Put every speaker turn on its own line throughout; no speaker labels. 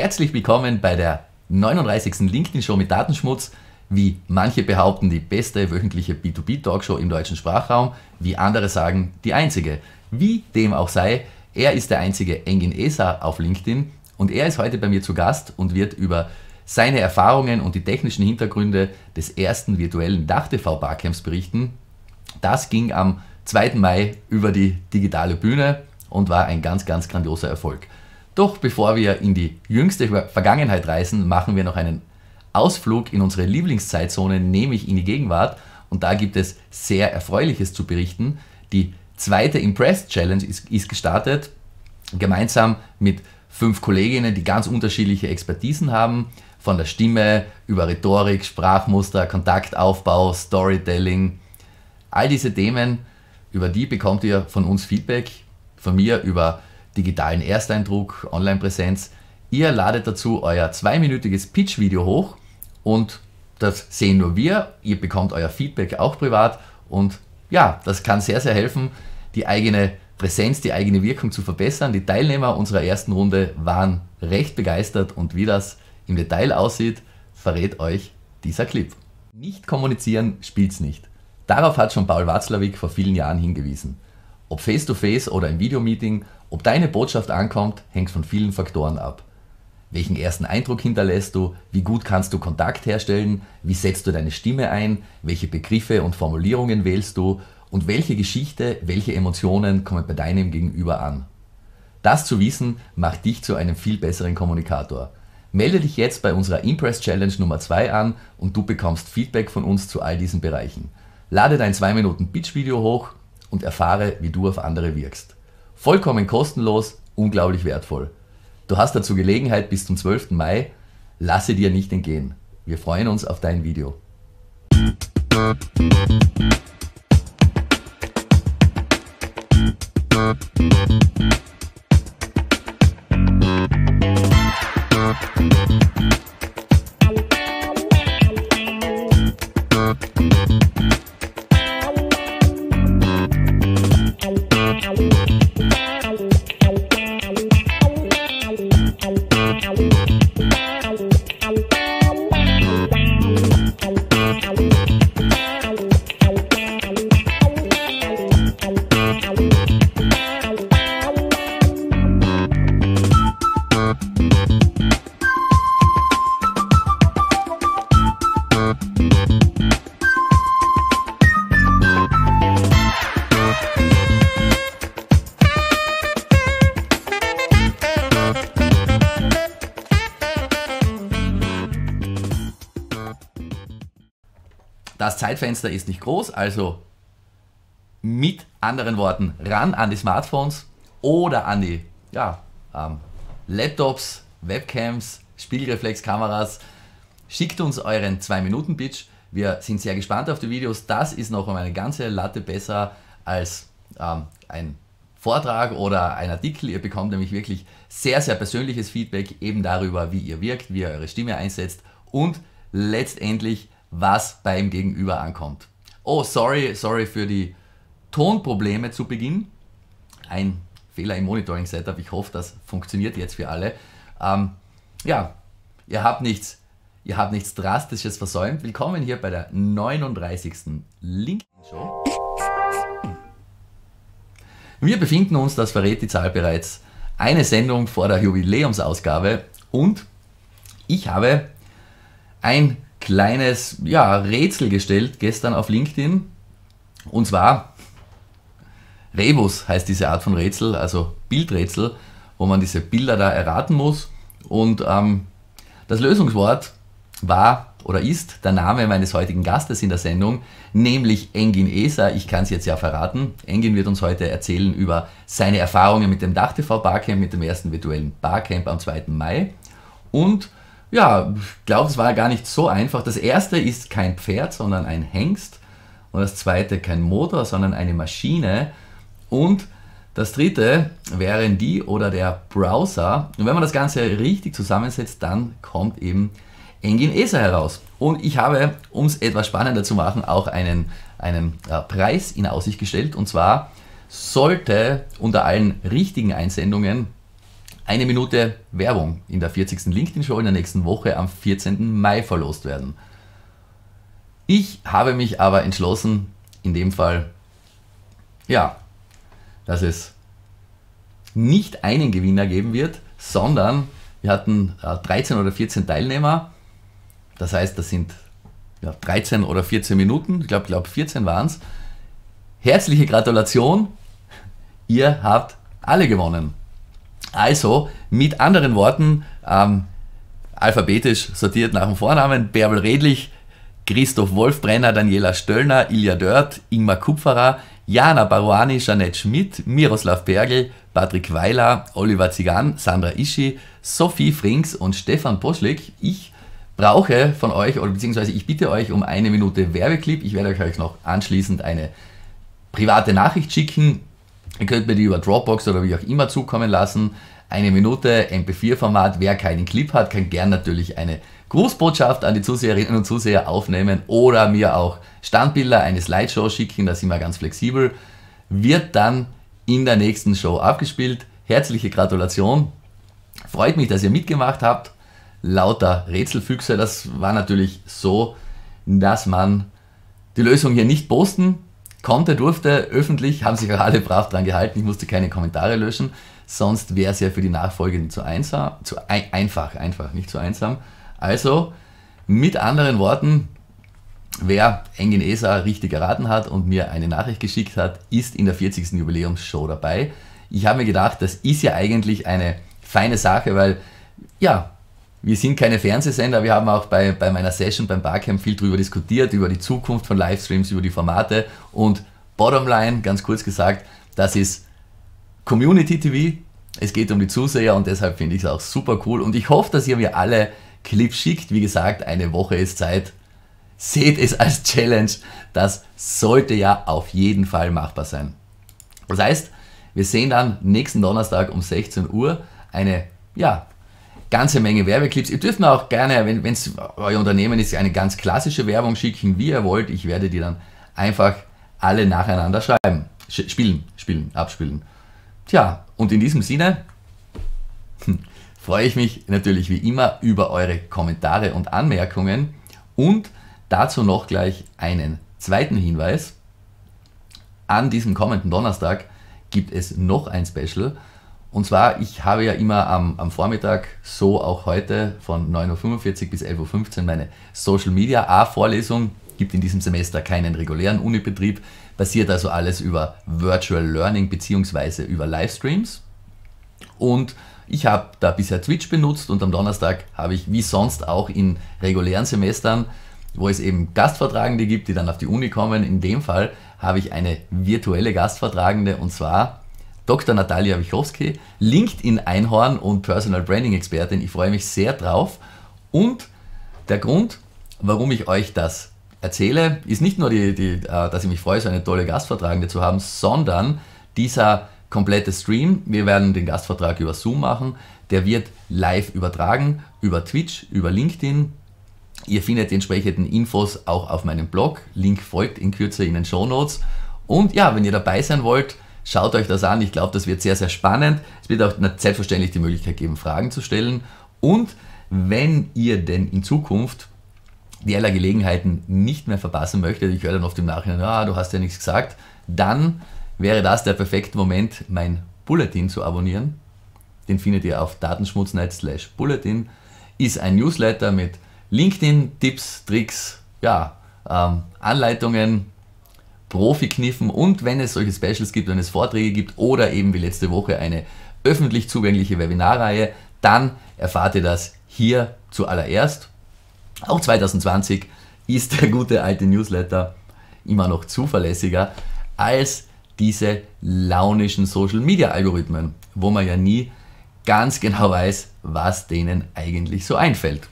Herzlich willkommen bei der 39. LinkedIn Show mit Datenschmutz. Wie manche behaupten, die beste wöchentliche B2B-Talkshow im deutschen Sprachraum, wie andere sagen, die einzige. Wie dem auch sei, er ist der einzige Engin Esa auf LinkedIn und er ist heute bei mir zu Gast und wird über seine Erfahrungen und die technischen Hintergründe des ersten virtuellen Dach-TV-Barcamps berichten. Das ging am 2. Mai über die digitale Bühne und war ein ganz, ganz grandioser Erfolg. Doch bevor wir in die jüngste Vergangenheit reisen, machen wir noch einen Ausflug in unsere Lieblingszeitzone, nämlich in die Gegenwart. Und da gibt es sehr Erfreuliches zu berichten. Die zweite Impress Challenge ist, ist gestartet, gemeinsam mit fünf Kolleginnen, die ganz unterschiedliche Expertisen haben, von der Stimme über Rhetorik, Sprachmuster, Kontaktaufbau, Storytelling. All diese Themen, über die bekommt ihr von uns Feedback, von mir über digitalen Ersteindruck, Online-Präsenz. Ihr ladet dazu euer zweiminütiges Pitch-Video hoch und das sehen nur wir. Ihr bekommt euer Feedback auch privat und ja, das kann sehr, sehr helfen, die eigene Präsenz, die eigene Wirkung zu verbessern. Die Teilnehmer unserer ersten Runde waren recht begeistert und wie das im Detail aussieht, verrät euch dieser Clip. Nicht kommunizieren spielt's nicht. Darauf hat schon Paul Watzlawick vor vielen Jahren hingewiesen. Ob face-to-face -face oder im Videomeeting, ob deine Botschaft ankommt, hängt von vielen Faktoren ab. Welchen ersten Eindruck hinterlässt du? Wie gut kannst du Kontakt herstellen? Wie setzt du deine Stimme ein? Welche Begriffe und Formulierungen wählst du? Und welche Geschichte, welche Emotionen kommen bei deinem Gegenüber an? Das zu wissen, macht dich zu einem viel besseren Kommunikator. Melde dich jetzt bei unserer Impress Challenge Nummer 2 an und du bekommst Feedback von uns zu all diesen Bereichen. Lade dein 2 Minuten Pitch-Video hoch und erfahre, wie du auf andere wirkst. Vollkommen kostenlos, unglaublich wertvoll. Du hast dazu Gelegenheit bis zum 12. Mai. Lasse dir nicht entgehen. Wir freuen uns auf dein Video. Das Zeitfenster ist nicht groß, also mit anderen Worten ran an die Smartphones oder an die ja, ähm, Laptops, Webcams, Spiegelreflexkameras. Schickt uns euren 2-Minuten-Pitch. Wir sind sehr gespannt auf die Videos. Das ist noch um eine ganze Latte besser als ähm, ein Vortrag oder ein Artikel. Ihr bekommt nämlich wirklich sehr, sehr persönliches Feedback eben darüber, wie ihr wirkt, wie ihr eure Stimme einsetzt und letztendlich was beim Gegenüber ankommt. Oh, sorry, sorry für die Tonprobleme zu Beginn. Ein Fehler im Monitoring-Setup. Ich hoffe, das funktioniert jetzt für alle. Ähm, ja, ihr habt nichts, ihr habt nichts Drastisches versäumt. Willkommen hier bei der 39. LinkedIn-Show. Wir befinden uns, das verrät die Zahl bereits, eine Sendung vor der Jubiläumsausgabe und ich habe ein kleines ja, Rätsel gestellt gestern auf LinkedIn. Und zwar Rebus heißt diese Art von Rätsel, also Bildrätsel, wo man diese Bilder da erraten muss. Und ähm, das Lösungswort war oder ist der Name meines heutigen Gastes in der Sendung, nämlich Engin Esa. Ich kann es jetzt ja verraten. Engin wird uns heute erzählen über seine Erfahrungen mit dem DachTV Barcamp, mit dem ersten virtuellen Barcamp am 2. Mai und ja, ich glaube, es war gar nicht so einfach. Das erste ist kein Pferd, sondern ein Hengst. Und das zweite kein Motor, sondern eine Maschine. Und das dritte wären die oder der Browser. Und wenn man das Ganze richtig zusammensetzt, dann kommt eben Engin ESA heraus. Und ich habe, um es etwas spannender zu machen, auch einen, einen äh, Preis in Aussicht gestellt. Und zwar sollte unter allen richtigen Einsendungen eine Minute Werbung in der 40. LinkedIn Show in der nächsten Woche am 14. Mai verlost werden. Ich habe mich aber entschlossen, in dem Fall, ja, dass es nicht einen Gewinner geben wird, sondern wir hatten 13 äh, oder 14 Teilnehmer. Das heißt, das sind ja, 13 oder 14 Minuten. Ich glaube, glaub 14 waren es. Herzliche Gratulation. Ihr habt alle gewonnen. Also, mit anderen Worten, ähm, alphabetisch sortiert nach dem Vornamen, Bärbel Redlich, Christoph Wolfbrenner, Daniela Stöllner, Ilja Dörth, Ingmar Kupferer, Jana Baruani, Jeanette Schmidt, Miroslav Bergel, Patrick Weiler, Oliver Zigan, Sandra Ischi, Sophie Frings und Stefan Poschlik. Ich brauche von euch, oder beziehungsweise ich bitte euch um eine Minute Werbeclip. Ich werde euch noch anschließend eine private Nachricht schicken. Ihr könnt mir die über Dropbox oder wie auch immer zukommen lassen. Eine Minute MP4-Format. Wer keinen Clip hat, kann gern natürlich eine Grußbotschaft an die Zuseherinnen und Zuseher aufnehmen oder mir auch Standbilder, eine Slideshow schicken, da sind wir ganz flexibel. Wird dann in der nächsten Show abgespielt. Herzliche Gratulation. Freut mich, dass ihr mitgemacht habt. Lauter Rätselfüchse. Das war natürlich so, dass man die Lösung hier nicht posten konnte, durfte. Öffentlich haben sich auch alle brav dran gehalten. Ich musste keine Kommentare löschen. Sonst wäre es ja für die Nachfolgenden zu, einsam, zu ein, einfach, einfach, nicht zu einsam. Also, mit anderen Worten, wer Engin Esa richtig erraten hat und mir eine Nachricht geschickt hat, ist in der 40. Jubiläumsshow dabei. Ich habe mir gedacht, das ist ja eigentlich eine feine Sache, weil ja, wir sind keine Fernsehsender, wir haben auch bei, bei meiner Session beim Barcamp viel darüber diskutiert, über die Zukunft von Livestreams, über die Formate und Bottomline, ganz kurz gesagt, das ist Community TV, es geht um die Zuseher und deshalb finde ich es auch super cool und ich hoffe, dass ihr mir alle Clip schickt. Wie gesagt, eine Woche ist Zeit. Seht es als Challenge. Das sollte ja auf jeden Fall machbar sein. Das heißt, wir sehen dann nächsten Donnerstag um 16 Uhr eine, ja, ganze Menge Werbeclips. Ihr dürft mir auch gerne, wenn es euer Unternehmen ist, eine ganz klassische Werbung schicken, wie ihr wollt. Ich werde die dann einfach alle nacheinander schreiben. Spielen, spielen, abspielen. Tja, und in diesem Sinne, freue ich mich natürlich wie immer über eure Kommentare und Anmerkungen und dazu noch gleich einen zweiten Hinweis. An diesem kommenden Donnerstag gibt es noch ein Special. Und zwar, ich habe ja immer am, am Vormittag, so auch heute von 9.45 Uhr bis 11.15 Uhr meine Social Media A-Vorlesung. Gibt in diesem Semester keinen regulären Unibetrieb, basiert also alles über Virtual Learning bzw. über Livestreams. Und ich habe da bisher Twitch benutzt und am Donnerstag habe ich wie sonst auch in regulären Semestern, wo es eben Gastvertragende gibt, die dann auf die Uni kommen, in dem Fall habe ich eine virtuelle Gastvertragende und zwar Dr. Natalia Wichowski, LinkedIn-Einhorn und Personal Branding Expertin. Ich freue mich sehr drauf. Und der Grund, warum ich euch das erzähle, ist nicht nur, die, die, äh, dass ich mich freue, so eine tolle Gastvertragende zu haben, sondern dieser komplette Stream. Wir werden den Gastvertrag über Zoom machen. Der wird live übertragen über Twitch, über LinkedIn. Ihr findet die entsprechenden Infos auch auf meinem Blog. Link folgt in Kürze in den Show Notes. Und ja, wenn ihr dabei sein wollt, schaut euch das an. Ich glaube, das wird sehr, sehr spannend. Es wird auch selbstverständlich die Möglichkeit geben, Fragen zu stellen. Und wenn ihr denn in Zukunft derlei Gelegenheiten nicht mehr verpassen möchtet, ich höre dann oft im Nachhinein, ah, du hast ja nichts gesagt, dann wäre das der perfekte Moment, mein Bulletin zu abonnieren. Den findet ihr auf datenschmutznet slash Bulletin. Ist ein Newsletter mit LinkedIn, Tipps, Tricks, ja, ähm, Anleitungen, Profikniffen und wenn es solche Specials gibt, wenn es Vorträge gibt oder eben wie letzte Woche eine öffentlich zugängliche Webinarreihe, dann erfahrt ihr das hier zuallererst. Auch 2020 ist der gute alte Newsletter immer noch zuverlässiger als diese launischen Social Media Algorithmen, wo man ja nie ganz genau weiß, was denen eigentlich so einfällt.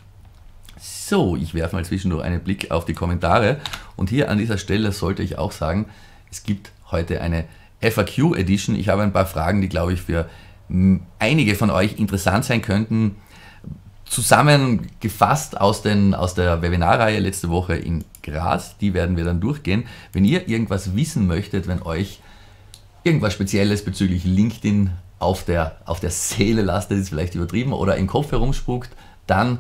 So, ich werfe mal zwischendurch einen Blick auf die Kommentare und hier an dieser Stelle sollte ich auch sagen, es gibt heute eine FAQ Edition. Ich habe ein paar Fragen, die glaube ich für einige von euch interessant sein könnten. Zusammengefasst aus, den, aus der Webinarreihe letzte Woche in Graz, die werden wir dann durchgehen. Wenn ihr irgendwas wissen möchtet, wenn euch irgendwas Spezielles bezüglich LinkedIn auf der, auf der Seele lastet, ist vielleicht übertrieben, oder im Kopf herumspuckt, dann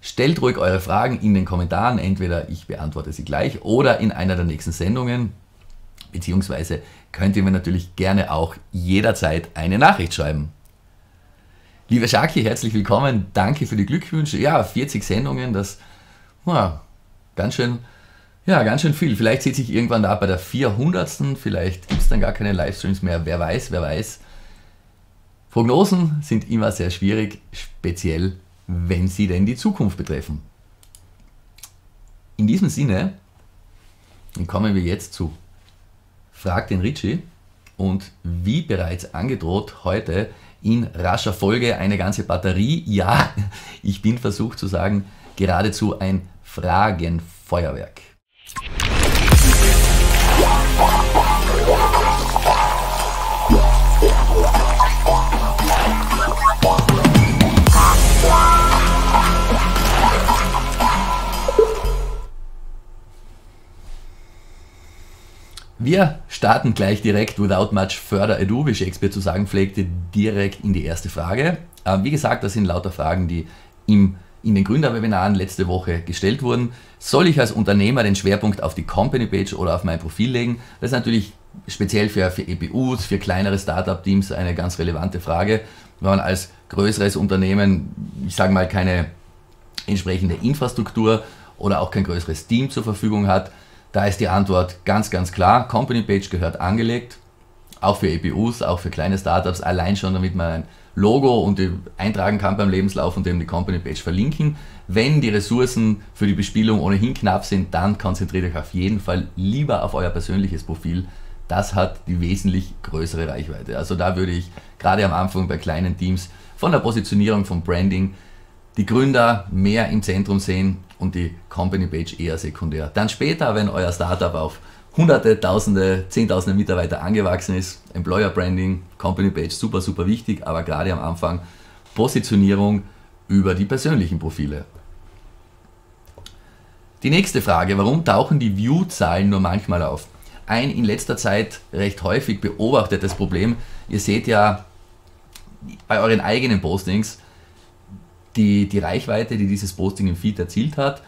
stellt ruhig eure Fragen in den Kommentaren. Entweder ich beantworte sie gleich oder in einer der nächsten Sendungen. Beziehungsweise könnt ihr mir natürlich gerne auch jederzeit eine Nachricht schreiben. Liebe Shaki, herzlich willkommen. Danke für die Glückwünsche. Ja, 40 Sendungen, das ja, ganz schön, ja, ganz schön viel. Vielleicht sitze ich irgendwann da bei der 400. Vielleicht gibt es dann gar keine Livestreams mehr. Wer weiß, wer weiß. Prognosen sind immer sehr schwierig, speziell wenn sie denn die Zukunft betreffen. In diesem Sinne kommen wir jetzt zu Frag den Richie und wie bereits angedroht heute in rascher Folge eine ganze Batterie. Ja, ich bin versucht zu sagen, geradezu ein Fragenfeuerwerk. Wir starten gleich direkt, without much further ado, wie Shakespeare zu sagen pflegte, direkt in die erste Frage. Ähm, wie gesagt, das sind lauter Fragen, die im, in den Gründerwebinaren letzte Woche gestellt wurden. Soll ich als Unternehmer den Schwerpunkt auf die Company Page oder auf mein Profil legen? Das ist natürlich speziell für, für EBUs, für kleinere Startup-Teams eine ganz relevante Frage. Wenn man als größeres Unternehmen, ich sage mal, keine entsprechende Infrastruktur oder auch kein größeres Team zur Verfügung hat, da ist die Antwort ganz, ganz klar. Company Page gehört angelegt, auch für EPUs, auch für kleine Startups, allein schon damit man ein Logo und eintragen kann beim Lebenslauf und eben die Company Page verlinken. Wenn die Ressourcen für die Bespielung ohnehin knapp sind, dann konzentriert euch auf jeden Fall lieber auf euer persönliches Profil. Das hat die wesentlich größere Reichweite. Also da würde ich gerade am Anfang bei kleinen Teams von der Positionierung, vom Branding die Gründer mehr im Zentrum sehen und die Company Page eher sekundär. Dann später, wenn euer Startup auf hunderte, tausende, zehntausende Mitarbeiter angewachsen ist, Employer Branding, Company Page super, super wichtig, aber gerade am Anfang Positionierung über die persönlichen Profile. Die nächste Frage, warum tauchen die View-Zahlen nur manchmal auf? Ein in letzter Zeit recht häufig beobachtetes Problem, ihr seht ja bei euren eigenen Postings, die, die Reichweite, die dieses Posting im Feed erzielt hat.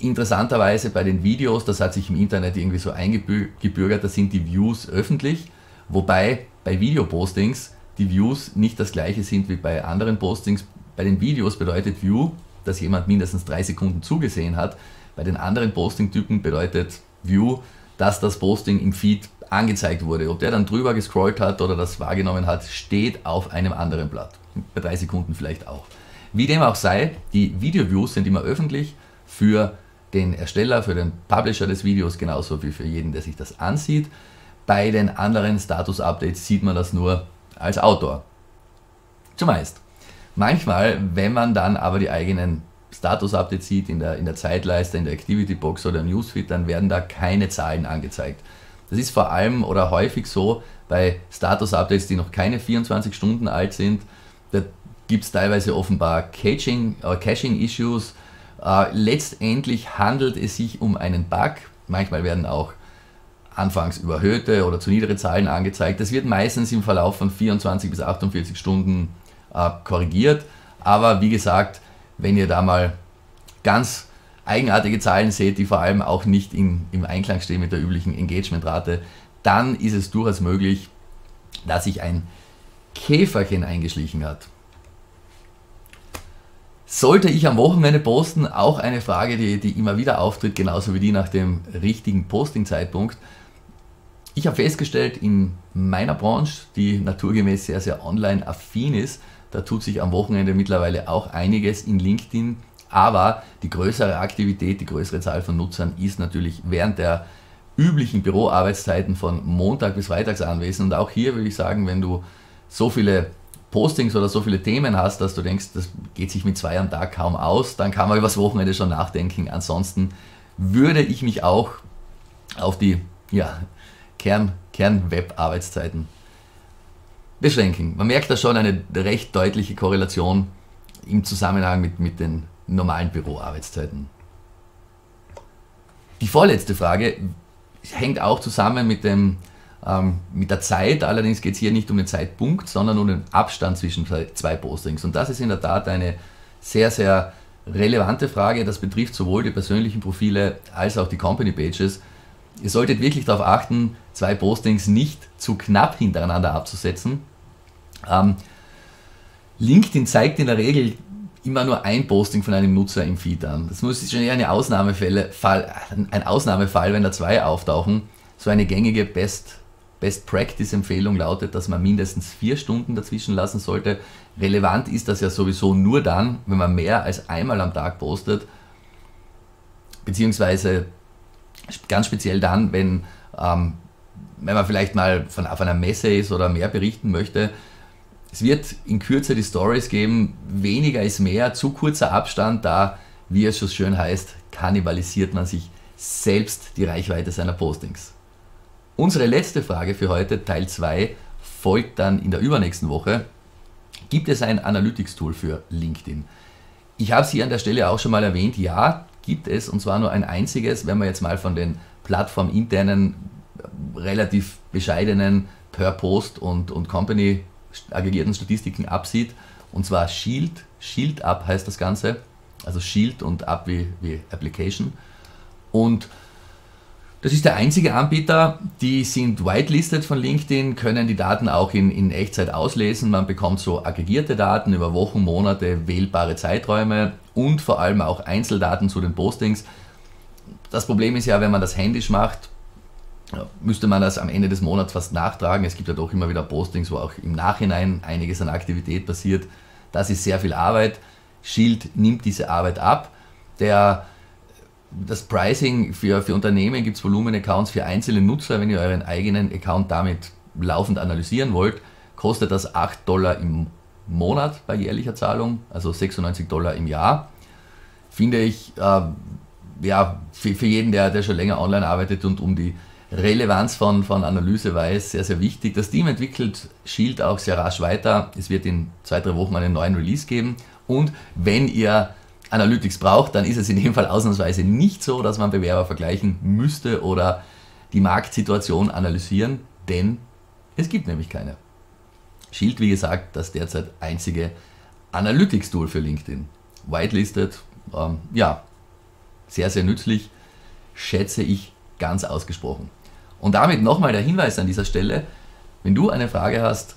Interessanterweise bei den Videos, das hat sich im Internet irgendwie so eingebürgert, da sind die Views öffentlich, wobei bei Videopostings die Views nicht das gleiche sind wie bei anderen Postings. Bei den Videos bedeutet View, dass jemand mindestens drei Sekunden zugesehen hat. Bei den anderen Posting-Typen bedeutet View, dass das Posting im Feed angezeigt wurde. Ob der dann drüber gescrollt hat oder das wahrgenommen hat, steht auf einem anderen Blatt. Bei drei Sekunden vielleicht auch. Wie dem auch sei, die Video-Views sind immer öffentlich für den Ersteller, für den Publisher des Videos, genauso wie für jeden, der sich das ansieht. Bei den anderen Status-Updates sieht man das nur als Autor. Zumeist. Manchmal, wenn man dann aber die eigenen Status-Updates sieht in der, in der Zeitleiste, in der Activity-Box oder Newsfeed, dann werden da keine Zahlen angezeigt. Das ist vor allem oder häufig so bei Status-Updates, die noch keine 24 Stunden alt sind. Da gibt es teilweise offenbar äh, Caching-Issues. Äh, letztendlich handelt es sich um einen Bug. Manchmal werden auch anfangs überhöhte oder zu niedere Zahlen angezeigt. Das wird meistens im Verlauf von 24 bis 48 Stunden äh, korrigiert. Aber wie gesagt, wenn ihr da mal ganz eigenartige Zahlen seht, die vor allem auch nicht in, im Einklang stehen mit der üblichen Engagementrate, dann ist es durchaus möglich, dass sich ein Käferchen eingeschlichen hat. Sollte ich am Wochenende posten, auch eine Frage, die, die immer wieder auftritt, genauso wie die nach dem richtigen Posting-Zeitpunkt. Ich habe festgestellt, in meiner Branche, die naturgemäß sehr, sehr online-affin ist, da tut sich am Wochenende mittlerweile auch einiges in LinkedIn, aber die größere Aktivität, die größere Zahl von Nutzern ist natürlich während der üblichen Büroarbeitszeiten von Montag bis Freitags anwesend. Und auch hier würde ich sagen, wenn du so viele Postings oder so viele Themen hast, dass du denkst, das geht sich mit zwei am Tag kaum aus, dann kann man übers Wochenende schon nachdenken. Ansonsten würde ich mich auch auf die ja, Kern, Kern-Web-Arbeitszeiten beschränken. Man merkt da schon eine recht deutliche Korrelation im Zusammenhang mit, mit den normalen Büroarbeitszeiten. Die vorletzte Frage hängt auch zusammen mit dem mit der Zeit. Allerdings geht es hier nicht um den Zeitpunkt, sondern um den Abstand zwischen zwei Postings. Und das ist in der Tat eine sehr, sehr relevante Frage. Das betrifft sowohl die persönlichen Profile als auch die Company Pages. Ihr solltet wirklich darauf achten, zwei Postings nicht zu knapp hintereinander abzusetzen. Ähm, LinkedIn zeigt in der Regel immer nur ein Posting von einem Nutzer im Feed an. Das muss schon eher eine Ausnahmefälle, Fall, ein Ausnahmefall, wenn da zwei auftauchen. So eine gängige Best, Best Practice Empfehlung lautet, dass man mindestens vier Stunden dazwischen lassen sollte. Relevant ist das ja sowieso nur dann, wenn man mehr als einmal am Tag postet, beziehungsweise ganz speziell dann, wenn, ähm, wenn man vielleicht mal von, auf einer Messe ist oder mehr berichten möchte. Es wird in Kürze die Stories geben, weniger ist mehr, zu kurzer Abstand, da, wie es schon schön heißt, kannibalisiert man sich selbst die Reichweite seiner Postings. Unsere letzte Frage für heute, Teil 2, folgt dann in der übernächsten Woche. Gibt es ein Analytics-Tool für LinkedIn? Ich habe es hier an der Stelle auch schon mal erwähnt. Ja, gibt es und zwar nur ein einziges, wenn man jetzt mal von den plattforminternen, relativ bescheidenen per Post und, und Company aggregierten Statistiken absieht. Und zwar Shield, Shield Up heißt das Ganze. Also Shield und Up wie, wie Application. Und das ist der einzige Anbieter, die sind whitelisted von LinkedIn, können die Daten auch in, in Echtzeit auslesen. Man bekommt so aggregierte Daten über Wochen, Monate, wählbare Zeiträume und vor allem auch Einzeldaten zu den Postings. Das Problem ist ja, wenn man das händisch macht, müsste man das am Ende des Monats fast nachtragen. Es gibt ja doch immer wieder Postings, wo auch im Nachhinein einiges an Aktivität passiert. Das ist sehr viel Arbeit. Shield nimmt diese Arbeit ab. Der das Pricing für, für Unternehmen gibt es Volumen-Accounts für einzelne Nutzer. Wenn ihr euren eigenen Account damit laufend analysieren wollt, kostet das 8 Dollar im Monat bei jährlicher Zahlung, also 96 Dollar im Jahr. Finde ich äh, ja, für, für jeden, der, der schon länger online arbeitet und um die Relevanz von, von Analyse weiß, sehr, sehr wichtig. Das Team entwickelt Shield auch sehr rasch weiter. Es wird in zwei, drei Wochen einen neuen Release geben. Und wenn ihr Analytics braucht, dann ist es in dem Fall ausnahmsweise nicht so, dass man Bewerber vergleichen müsste oder die Marktsituation analysieren, denn es gibt nämlich keine. Shield, wie gesagt, das derzeit einzige Analytics-Tool für LinkedIn. Whitelisted, ähm, ja, sehr, sehr nützlich, schätze ich ganz ausgesprochen. Und damit nochmal der Hinweis an dieser Stelle, wenn du eine Frage hast,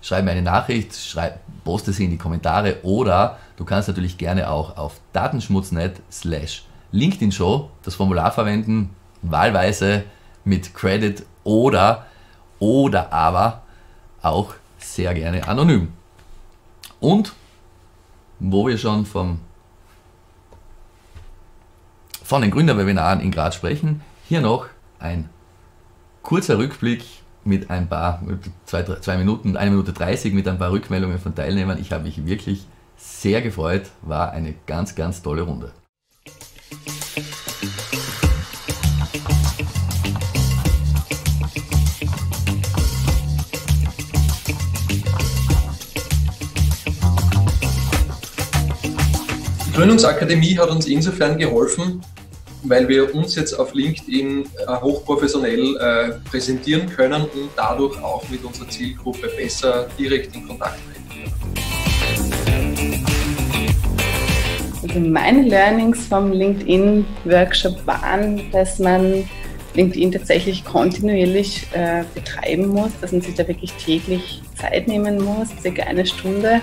schreib mir eine Nachricht, schreib, poste sie in die Kommentare oder du kannst natürlich gerne auch auf datenschmutznet slash LinkedIn Show das Formular verwenden, wahlweise mit Credit oder oder aber auch sehr gerne anonym. Und wo wir schon vom, von den Gründerwebinaren in Graz sprechen, hier noch ein kurzer Rückblick mit ein paar, zwei, zwei Minuten, eine Minute 30 mit ein paar Rückmeldungen von Teilnehmern. Ich habe mich wirklich sehr gefreut, war eine ganz, ganz tolle Runde.
Die Gründungsakademie hat uns insofern geholfen, weil wir uns jetzt auf LinkedIn äh, hochprofessionell äh, präsentieren können und dadurch auch mit unserer Zielgruppe besser direkt in Kontakt treten.
Also meine Learnings vom LinkedIn-Workshop waren, dass man LinkedIn tatsächlich kontinuierlich äh, betreiben muss, dass man sich da wirklich täglich Zeit nehmen muss, circa eine Stunde.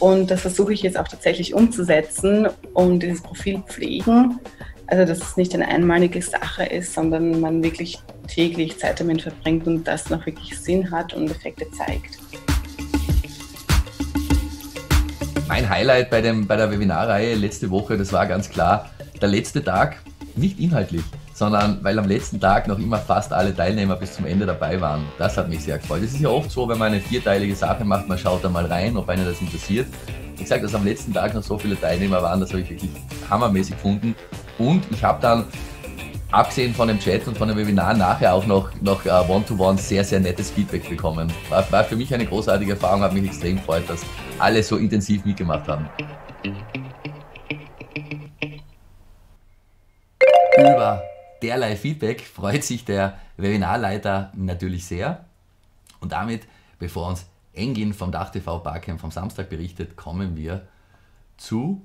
Und das versuche ich jetzt auch tatsächlich umzusetzen und dieses Profil pflegen also dass es nicht eine einmalige Sache ist, sondern man wirklich täglich Zeit damit verbringt und das noch wirklich Sinn hat und Effekte zeigt.
Mein Highlight bei, dem, bei der Webinarreihe letzte Woche, das war ganz klar der letzte Tag, nicht inhaltlich, sondern weil am letzten Tag noch immer fast alle Teilnehmer bis zum Ende dabei waren. Das hat mich sehr gefreut. Es ist ja oft so, wenn man eine vierteilige Sache macht, man schaut da mal rein, ob einen das interessiert. Ich sage, dass am letzten Tag noch so viele Teilnehmer waren, das habe ich wirklich hammermäßig gefunden. Und ich habe dann, abgesehen von dem Chat und von dem Webinar, nachher auch noch, noch uh, One-to-One sehr, sehr nettes Feedback bekommen. War, war für mich eine großartige Erfahrung, hat mich extrem gefreut, dass alle so intensiv mitgemacht haben. Über derlei Feedback freut sich der Webinarleiter natürlich sehr. Und damit, bevor uns Engin vom DachTV Barcamp vom Samstag berichtet, kommen wir zu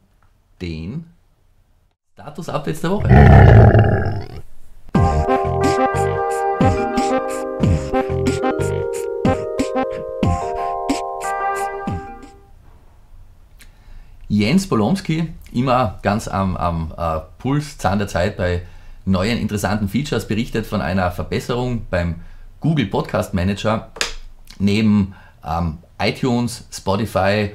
den Status-Updates der Woche. Jens Polomski, immer ganz am, am äh, Puls, Zahn der Zeit bei neuen interessanten Features, berichtet von einer Verbesserung beim Google Podcast Manager. Neben ähm, iTunes, Spotify,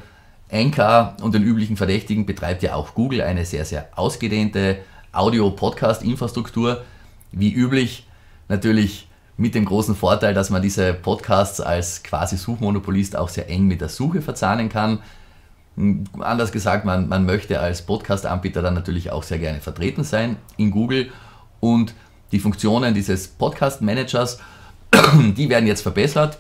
Anchor und den üblichen Verdächtigen betreibt ja auch Google eine sehr, sehr ausgedehnte Audio-Podcast-Infrastruktur. Wie üblich natürlich mit dem großen Vorteil, dass man diese Podcasts als quasi Suchmonopolist auch sehr eng mit der Suche verzahnen kann. Hm, anders gesagt, man, man möchte als Podcast-Anbieter dann natürlich auch sehr gerne vertreten sein in Google und die Funktionen dieses Podcast-Managers, die werden jetzt verbessert.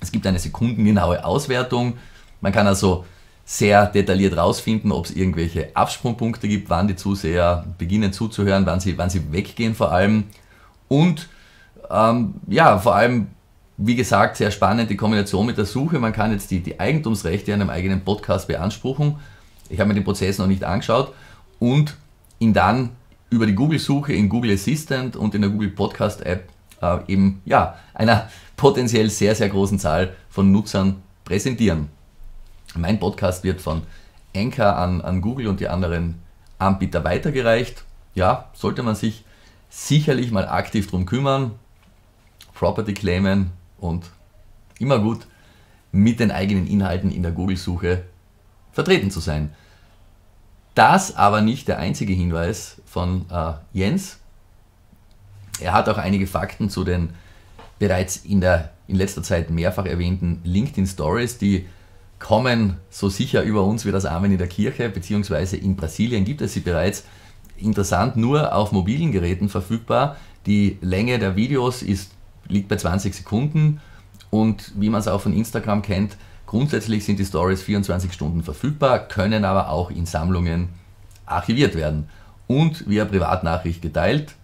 Es gibt eine sekundengenaue Auswertung. Man kann also sehr detailliert rausfinden, ob es irgendwelche Absprungpunkte gibt, wann die Zuseher beginnen zuzuhören, wann sie, wann sie weggehen vor allem. Und ähm, ja, vor allem wie gesagt, sehr spannend die Kombination mit der Suche. Man kann jetzt die, die Eigentumsrechte an einem eigenen Podcast beanspruchen. Ich habe mir den Prozess noch nicht angeschaut und ihn dann über die Google-Suche in Google Assistant und in der Google Podcast App äh, eben ja, einer potenziell sehr, sehr großen Zahl von Nutzern präsentieren. Mein Podcast wird von Anchor an, an Google und die anderen Anbieter weitergereicht. Ja, sollte man sich sicherlich mal aktiv drum kümmern. Property claimen, und immer gut mit den eigenen Inhalten in der Google-Suche vertreten zu sein. Das aber nicht der einzige Hinweis von äh, Jens. Er hat auch einige Fakten zu den bereits in, der, in letzter Zeit mehrfach erwähnten LinkedIn Stories, die kommen so sicher über uns wie das Amen in der Kirche, beziehungsweise in Brasilien gibt es sie bereits. Interessant, nur auf mobilen Geräten verfügbar. Die Länge der Videos ist liegt bei 20 Sekunden und wie man es auch von Instagram kennt, grundsätzlich sind die Stories 24 Stunden verfügbar, können aber auch in Sammlungen archiviert werden und via Privatnachricht geteilt.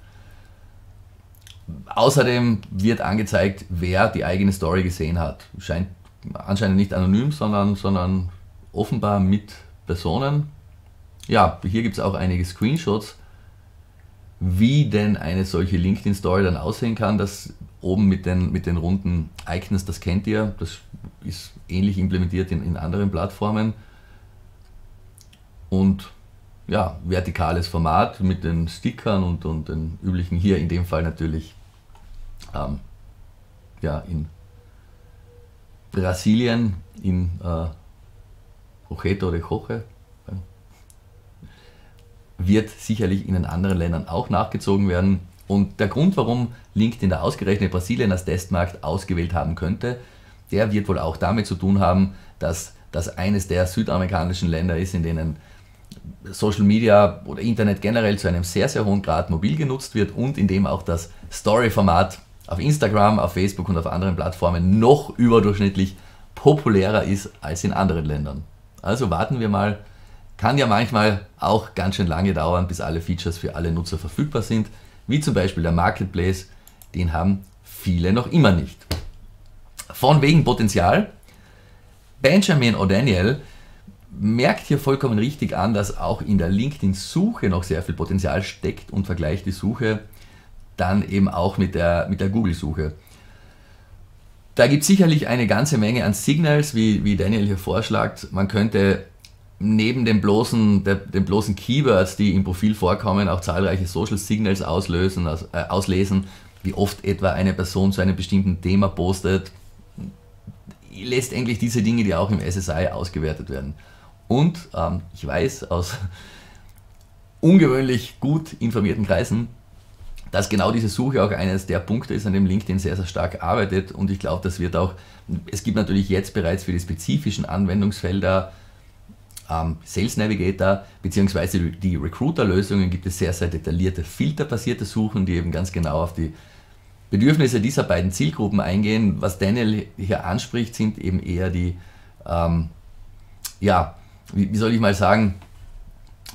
Außerdem wird angezeigt, wer die eigene Story gesehen hat. Scheint anscheinend nicht anonym, sondern, sondern offenbar mit Personen. Ja, hier gibt es auch einige Screenshots, wie denn eine solche LinkedIn-Story dann aussehen kann. Das oben mit den, mit den runden Icons, das kennt ihr, das ist ähnlich implementiert in, in anderen Plattformen. Und ja, vertikales Format mit den Stickern und, und den üblichen, hier in dem Fall natürlich ähm, ja, in Brasilien, in äh, Ojeto de Coche, wird sicherlich in den anderen Ländern auch nachgezogen werden. Und der Grund, warum LinkedIn da ausgerechnet Brasilien als Testmarkt ausgewählt haben könnte, der wird wohl auch damit zu tun haben, dass das eines der südamerikanischen Länder ist, in denen Social Media oder Internet generell zu einem sehr, sehr hohen Grad mobil genutzt wird und in dem auch das Story-Format auf Instagram, auf Facebook und auf anderen Plattformen noch überdurchschnittlich populärer ist als in anderen Ländern. Also warten wir mal. Kann ja manchmal auch ganz schön lange dauern, bis alle Features für alle Nutzer verfügbar sind wie zum Beispiel der Marketplace, den haben viele noch immer nicht. Von wegen Potenzial. Benjamin O'Daniel merkt hier vollkommen richtig an, dass auch in der LinkedIn-Suche noch sehr viel Potenzial steckt und vergleicht die Suche dann eben auch mit der, mit der Google-Suche. Da gibt es sicherlich eine ganze Menge an Signals, wie, wie Daniel hier vorschlägt. Man könnte neben den bloßen, der, den bloßen Keywords, die im Profil vorkommen, auch zahlreiche Social Signals auslösen, aus, äh, auslesen, wie oft etwa eine Person zu einem bestimmten Thema postet, letztendlich diese Dinge, die auch im SSI ausgewertet werden. Und ähm, ich weiß aus ungewöhnlich gut informierten Kreisen, dass genau diese Suche auch eines der Punkte ist, an dem LinkedIn sehr, sehr stark arbeitet. Und ich glaube, das wird auch, es gibt natürlich jetzt bereits für die spezifischen Anwendungsfelder ähm, Sales Navigator bzw. die Recruiter-Lösungen gibt es sehr, sehr detaillierte filterbasierte Suchen, die eben ganz genau auf die Bedürfnisse dieser beiden Zielgruppen eingehen. Was Daniel hier anspricht, sind eben eher die, ähm, ja, wie, wie soll ich mal sagen,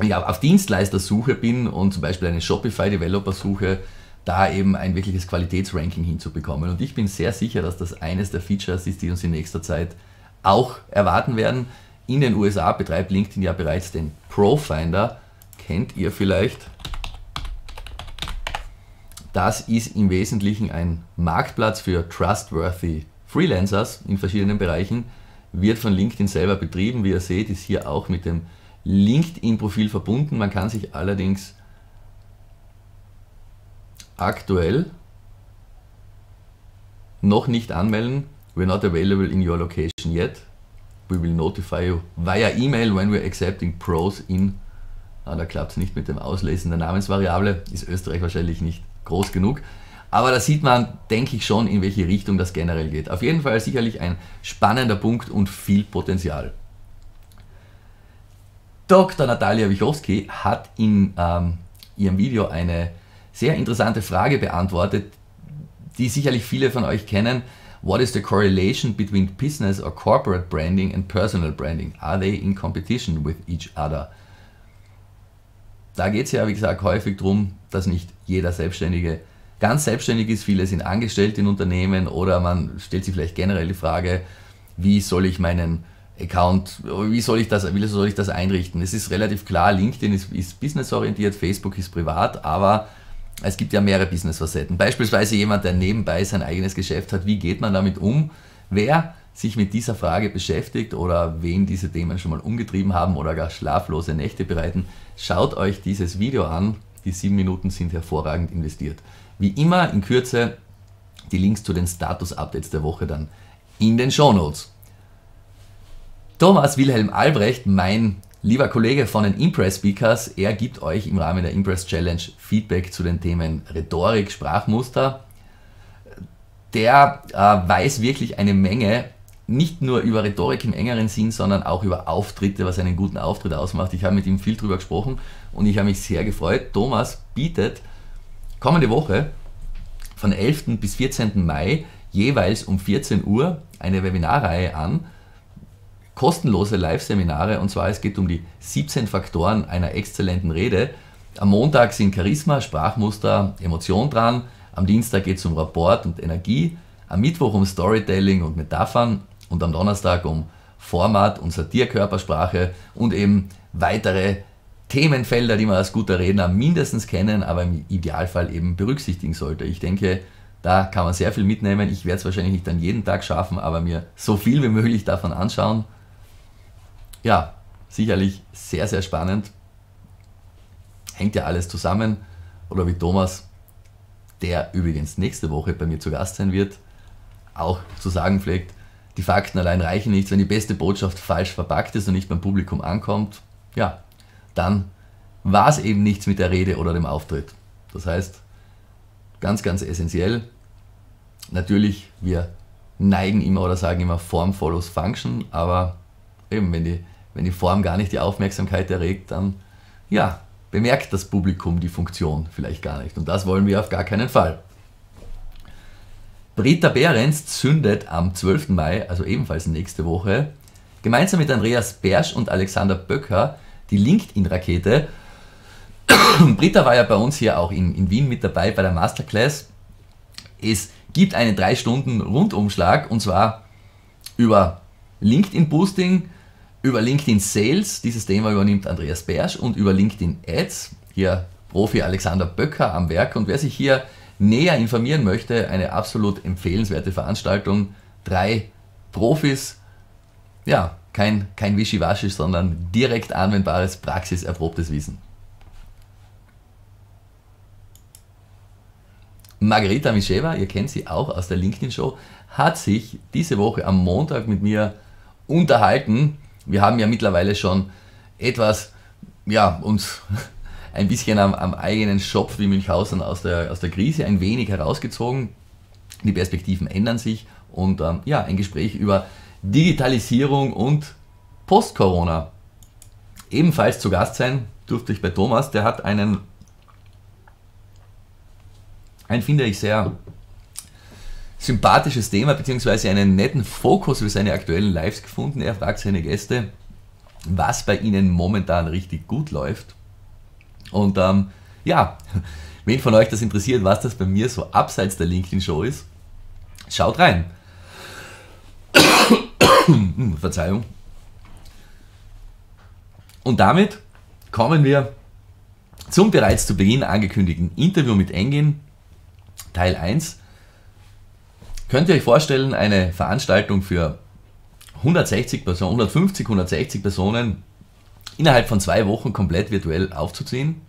ja, auf Dienstleistersuche bin und zum Beispiel eine Shopify-Developer suche, da eben ein wirkliches Qualitätsranking hinzubekommen. Und ich bin sehr sicher, dass das eines der Features ist, die uns in nächster Zeit auch erwarten werden. In den USA betreibt LinkedIn ja bereits den Profinder. Kennt ihr vielleicht? Das ist im Wesentlichen ein Marktplatz für trustworthy Freelancers in verschiedenen Bereichen, wird von LinkedIn selber betrieben. Wie ihr seht, ist hier auch mit dem LinkedIn-Profil verbunden. Man kann sich allerdings aktuell noch nicht anmelden. We're not available in your location yet. We will notify you via email when we're accepting pros in. Ah, da klappt es nicht mit dem Auslesen der Namensvariable. Ist Österreich wahrscheinlich nicht groß genug. Aber da sieht man, denke ich schon, in welche Richtung das generell geht. Auf jeden Fall sicherlich ein spannender Punkt und viel Potenzial. Dr. Natalia Wichowski hat in ähm, ihrem Video eine sehr interessante Frage beantwortet, die sicherlich viele von euch kennen. What is the correlation between business or corporate branding and personal branding? Are they in competition with each other? Da geht es ja, wie gesagt, häufig darum, dass nicht jeder Selbstständige ganz selbstständig ist. Viele sind angestellt in Unternehmen oder man stellt sich vielleicht generell die Frage, wie soll ich meinen Account, wie soll ich das, wie soll ich das einrichten? Es ist relativ klar, LinkedIn ist, ist businessorientiert, Facebook ist privat, aber es gibt ja mehrere Business-Facetten. Beispielsweise jemand, der nebenbei sein eigenes Geschäft hat, wie geht man damit um? Wer sich mit dieser Frage beschäftigt oder wen diese Themen schon mal umgetrieben haben oder gar schlaflose Nächte bereiten, schaut euch dieses Video an. Die sieben Minuten sind hervorragend investiert. Wie immer in Kürze die Links zu den Status-Updates der Woche dann in den Show Notes. Thomas Wilhelm Albrecht, mein lieber Kollege von den Impress Speakers, er gibt euch im Rahmen der Impress Challenge Feedback zu den Themen Rhetorik, Sprachmuster. Der äh, weiß wirklich eine Menge, nicht nur über Rhetorik im engeren Sinn, sondern auch über Auftritte, was einen guten Auftritt ausmacht. Ich habe mit ihm viel darüber gesprochen und ich habe mich sehr gefreut. Thomas bietet kommende Woche von 11. bis 14. Mai jeweils um 14 Uhr eine Webinarreihe an, kostenlose Live-Seminare und zwar es geht um die 17 Faktoren einer exzellenten Rede. Am Montag sind Charisma, Sprachmuster, Emotion dran, am Dienstag geht es um Rapport und Energie, am Mittwoch um Storytelling und Metaphern und am Donnerstag um Format und Satirkörpersprache und eben weitere Themenfelder, die man als guter Redner mindestens kennen, aber im Idealfall eben berücksichtigen sollte. Ich denke, da kann man sehr viel mitnehmen. Ich werde es wahrscheinlich nicht dann jeden Tag schaffen, aber mir so viel wie möglich davon anschauen ja, sicherlich sehr, sehr spannend. Hängt ja alles zusammen. Oder wie Thomas, der übrigens nächste Woche bei mir zu Gast sein wird, auch zu sagen pflegt, die Fakten allein reichen nicht. Wenn die beste Botschaft falsch verpackt ist und nicht beim Publikum ankommt, ja, dann war es eben nichts mit der Rede oder dem Auftritt. Das heißt, ganz, ganz essentiell, natürlich, wir neigen immer oder sagen immer Form follows Function, aber eben, wenn die, wenn die Form gar nicht die Aufmerksamkeit erregt, dann ja, bemerkt das Publikum die Funktion vielleicht gar nicht. Und das wollen wir auf gar keinen Fall. Britta Behrens zündet am 12. Mai, also ebenfalls nächste Woche, gemeinsam mit Andreas Bersch und Alexander Böcker die LinkedIn-Rakete. Britta war ja bei uns hier auch in, in Wien mit dabei bei der Masterclass. Es gibt einen 3 Stunden Rundumschlag und zwar über LinkedIn Boosting, über LinkedIn Sales, dieses Thema übernimmt Andreas Bersch und über LinkedIn Ads, hier Profi Alexander Böcker am Werk. Und wer sich hier näher informieren möchte, eine absolut empfehlenswerte Veranstaltung. Drei Profis, ja, kein, kein Wischiwaschi, sondern direkt anwendbares, praxiserprobtes Wissen. Margarita Mischeva, ihr kennt sie auch aus der LinkedIn Show, hat sich diese Woche am Montag mit mir unterhalten wir haben ja mittlerweile schon etwas, ja, uns ein bisschen am, am eigenen Schopf wie Münchhausen aus der, aus der Krise ein wenig herausgezogen. Die Perspektiven ändern sich und ähm, ja, ein Gespräch über Digitalisierung und Post-Corona. Ebenfalls zu Gast sein durfte ich bei Thomas, der hat einen, ein finde ich sehr sympathisches Thema beziehungsweise einen netten Fokus für seine aktuellen Lives gefunden. Er fragt seine Gäste, was bei ihnen momentan richtig gut läuft. Und ähm, ja, Wen von euch das interessiert, was das bei mir so abseits der LinkedIn-Show ist, schaut rein. Hm, Verzeihung. Und damit kommen wir zum bereits zu Beginn angekündigten Interview mit Engin, Teil 1. Könnt ihr euch vorstellen, eine Veranstaltung für 160 Personen, 150, 160 Personen innerhalb von zwei Wochen komplett virtuell aufzuziehen?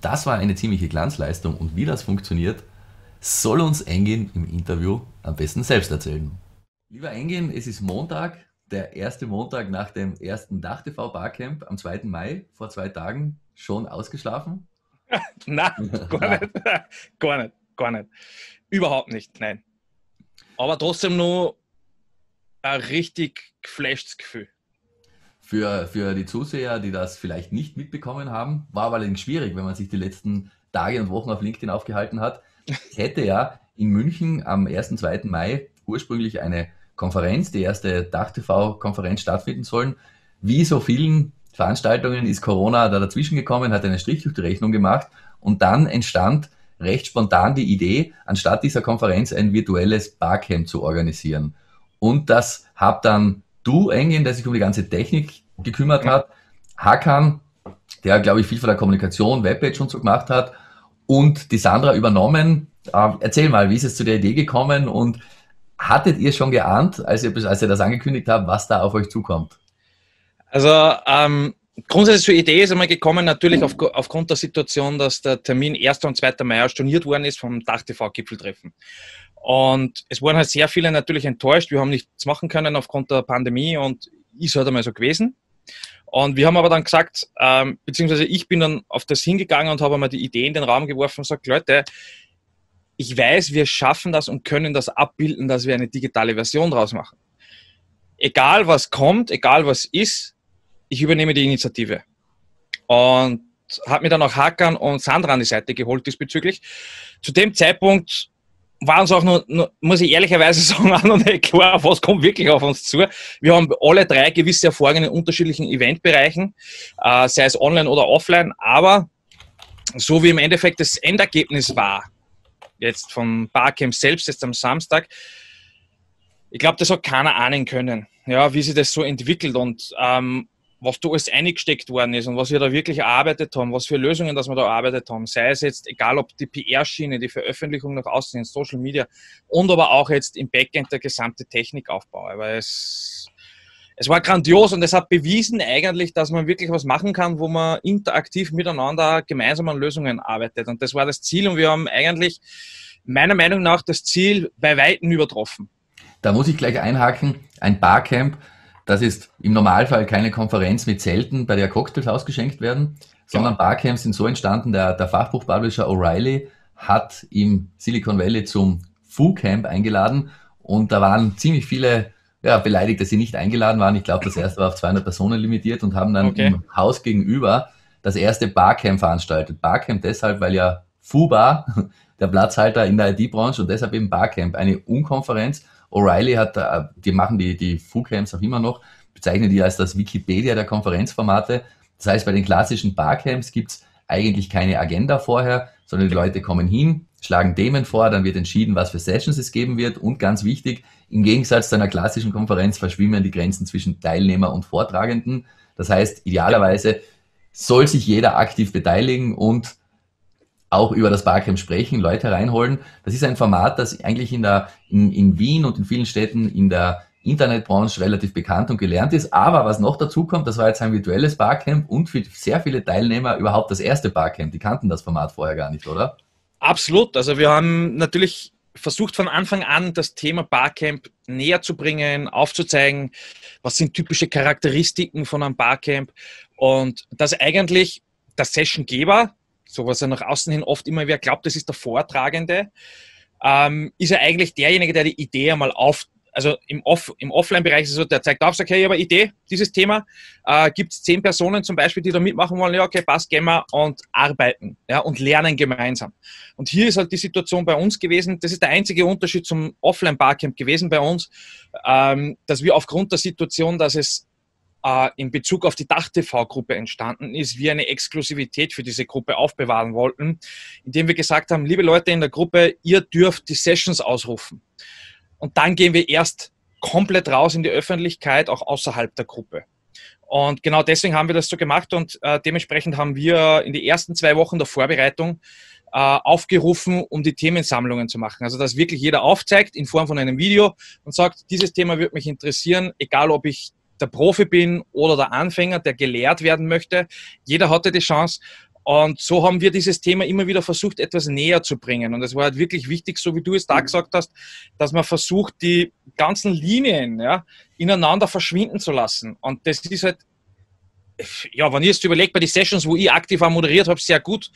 Das war eine ziemliche Glanzleistung und wie das funktioniert, soll uns Engin im Interview am besten selbst erzählen. Lieber Engin, es ist Montag, der erste Montag nach dem ersten Dach-TV Barcamp am 2. Mai, vor zwei Tagen, schon ausgeschlafen?
nein, gar nicht. gar nicht, gar nicht. Überhaupt nicht, nein. Aber trotzdem nur ein richtig geflashtes Gefühl.
Für, für die Zuseher, die das vielleicht nicht mitbekommen haben, war aber allerdings schwierig, wenn man sich die letzten Tage und Wochen auf LinkedIn aufgehalten hat. Es hätte ja in München am 1. 2. Mai ursprünglich eine Konferenz, die erste Dach-TV-Konferenz stattfinden sollen. Wie so vielen Veranstaltungen ist Corona da dazwischen gekommen, hat einen Strich durch die Rechnung gemacht und dann entstand recht spontan die Idee, anstatt dieser Konferenz ein virtuelles Barcamp zu organisieren. Und das hab dann du, Engin, der sich um die ganze Technik gekümmert hat, Hakan, der, glaube ich, viel von der Kommunikation, Webpage und so gemacht hat, und die Sandra übernommen. Äh, erzähl mal, wie ist es zu der Idee gekommen und hattet ihr schon geahnt, als ihr, als ihr das angekündigt habt, was da auf euch zukommt?
Also ähm, grundsätzlich zur Idee ist einmal gekommen, natürlich auf, aufgrund der Situation, dass der Termin 1. und 2. Mai storniert worden ist vom Dach-TV-Gipfeltreffen. Und es wurden halt sehr viele natürlich enttäuscht. Wir haben nichts machen können aufgrund der Pandemie und ist halt einmal so gewesen. Und wir haben aber dann gesagt, ähm, beziehungsweise ich bin dann auf das hingegangen und habe einmal die Idee in den Raum geworfen und gesagt, Leute, ich weiß, wir schaffen das und können das abbilden, dass wir eine digitale Version draus machen. Egal was kommt, egal was ist, ich übernehme die Initiative. Und habe mir dann auch Hakan und Sandra an die Seite geholt diesbezüglich. Zu dem Zeitpunkt waren es auch nur, muss ich ehrlicherweise sagen, noch nicht klar, was kommt wirklich auf uns zu. Wir haben alle drei gewisse Erfahrungen in unterschiedlichen Eventbereichen, äh, sei es online oder offline, aber so wie im Endeffekt das Endergebnis war, jetzt vom Barcamp selbst, jetzt am Samstag, ich glaube, das hat keiner ahnen können, ja, wie sich das so entwickelt und ähm, was da alles eingesteckt worden ist und was wir da wirklich erarbeitet haben, was für Lösungen, dass wir da erarbeitet haben, sei es jetzt, egal ob die PR-Schiene, die Veröffentlichung nach außen in Social Media und aber auch jetzt im Backend der gesamte Technikaufbau. Weil es, es war grandios und es hat bewiesen eigentlich, dass man wirklich was machen kann, wo man interaktiv miteinander gemeinsam an Lösungen arbeitet. Und das war das Ziel und wir haben eigentlich meiner Meinung nach das Ziel bei Weitem übertroffen.
Da muss ich gleich einhaken, ein Barcamp das ist im Normalfall keine Konferenz mit Zelten, bei der Cocktails ausgeschenkt werden, sondern genau. Barcamps sind so entstanden. Der, der Fachbuchpublisher O'Reilly hat im Silicon Valley zum Foo Camp eingeladen und da waren ziemlich viele ja, beleidigt, dass sie nicht eingeladen waren. Ich glaube, das erste war auf 200 Personen limitiert und haben dann okay. im Haus gegenüber das erste Barcamp veranstaltet. Barcamp deshalb, weil ja FUBA, der Platzhalter in der IT-Branche und deshalb eben Barcamp, eine Unkonferenz, O'Reilly hat, äh, die machen die, die FU-Camps auch immer noch, bezeichnen die als das Wikipedia der Konferenzformate. Das heißt, bei den klassischen Barcamps gibt es eigentlich keine Agenda vorher, sondern die Leute kommen hin, schlagen Themen vor, dann wird entschieden, was für Sessions es geben wird und ganz wichtig, im Gegensatz zu einer klassischen Konferenz verschwimmen die Grenzen zwischen Teilnehmer und Vortragenden. Das heißt, idealerweise soll sich jeder aktiv beteiligen und auch über das Barcamp sprechen, Leute reinholen. Das ist ein Format, das eigentlich in, der, in, in Wien und in vielen Städten in der Internetbranche relativ bekannt und gelernt ist. Aber was noch dazu kommt, das war jetzt ein virtuelles Barcamp und für sehr viele Teilnehmer überhaupt das erste Barcamp. Die kannten das Format vorher gar nicht, oder?
Absolut. Also wir haben natürlich versucht von Anfang an das Thema Barcamp näher zu bringen, aufzuzeigen, was sind typische Charakteristiken von einem Barcamp und dass eigentlich der Sessiongeber, so was er nach außen hin oft immer wer glaubt, das ist der Vortragende, ähm, ist er eigentlich derjenige, der die Idee einmal auf, also im, Off, im Offline-Bereich ist es so, der zeigt auf, sagt, okay, ich habe eine Idee, dieses Thema, äh, gibt es zehn Personen zum Beispiel, die da mitmachen wollen, ja, okay, passt, gehen wir und arbeiten, ja, und lernen gemeinsam. Und hier ist halt die Situation bei uns gewesen, das ist der einzige Unterschied zum Offline-Barcamp gewesen bei uns, ähm, dass wir aufgrund der Situation, dass es äh, in Bezug auf die Dach-TV-Gruppe entstanden ist, wir eine Exklusivität für diese Gruppe aufbewahren wollten, indem wir gesagt haben, liebe Leute in der Gruppe, ihr dürft die Sessions ausrufen. Und dann gehen wir erst komplett raus in die Öffentlichkeit, auch außerhalb der Gruppe. Und genau deswegen haben wir das so gemacht und äh, dementsprechend haben wir in die ersten zwei Wochen der Vorbereitung äh, aufgerufen, um die Themensammlungen zu machen. Also dass wirklich jeder aufzeigt in Form von einem Video und sagt, dieses Thema wird mich interessieren, egal ob ich der Profi bin oder der Anfänger, der gelehrt werden möchte. Jeder hatte die Chance. Und so haben wir dieses Thema immer wieder versucht, etwas näher zu bringen. Und es war halt wirklich wichtig, so wie du es da mhm. gesagt hast, dass man versucht, die ganzen Linien ja, ineinander verschwinden zu lassen. Und das ist halt, ja, wenn ihr jetzt überlegt, bei den Sessions, wo ich aktiv auch moderiert habe, sehr gut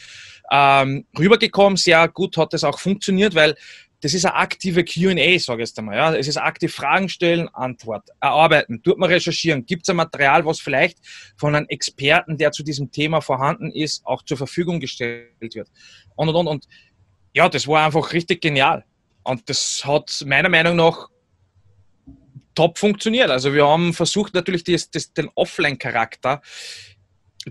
ähm, rübergekommen, sehr gut hat es auch funktioniert, weil das ist eine aktive QA, sage ich jetzt einmal. Ja. Es ist aktiv Fragen stellen, Antwort, erarbeiten, tut man recherchieren, gibt es ein Material, was vielleicht von einem Experten, der zu diesem Thema vorhanden ist, auch zur Verfügung gestellt wird. Und, und, und. Und ja, das war einfach richtig genial. Und das hat meiner Meinung nach top funktioniert. Also wir haben versucht natürlich das, das, den Offline-Charakter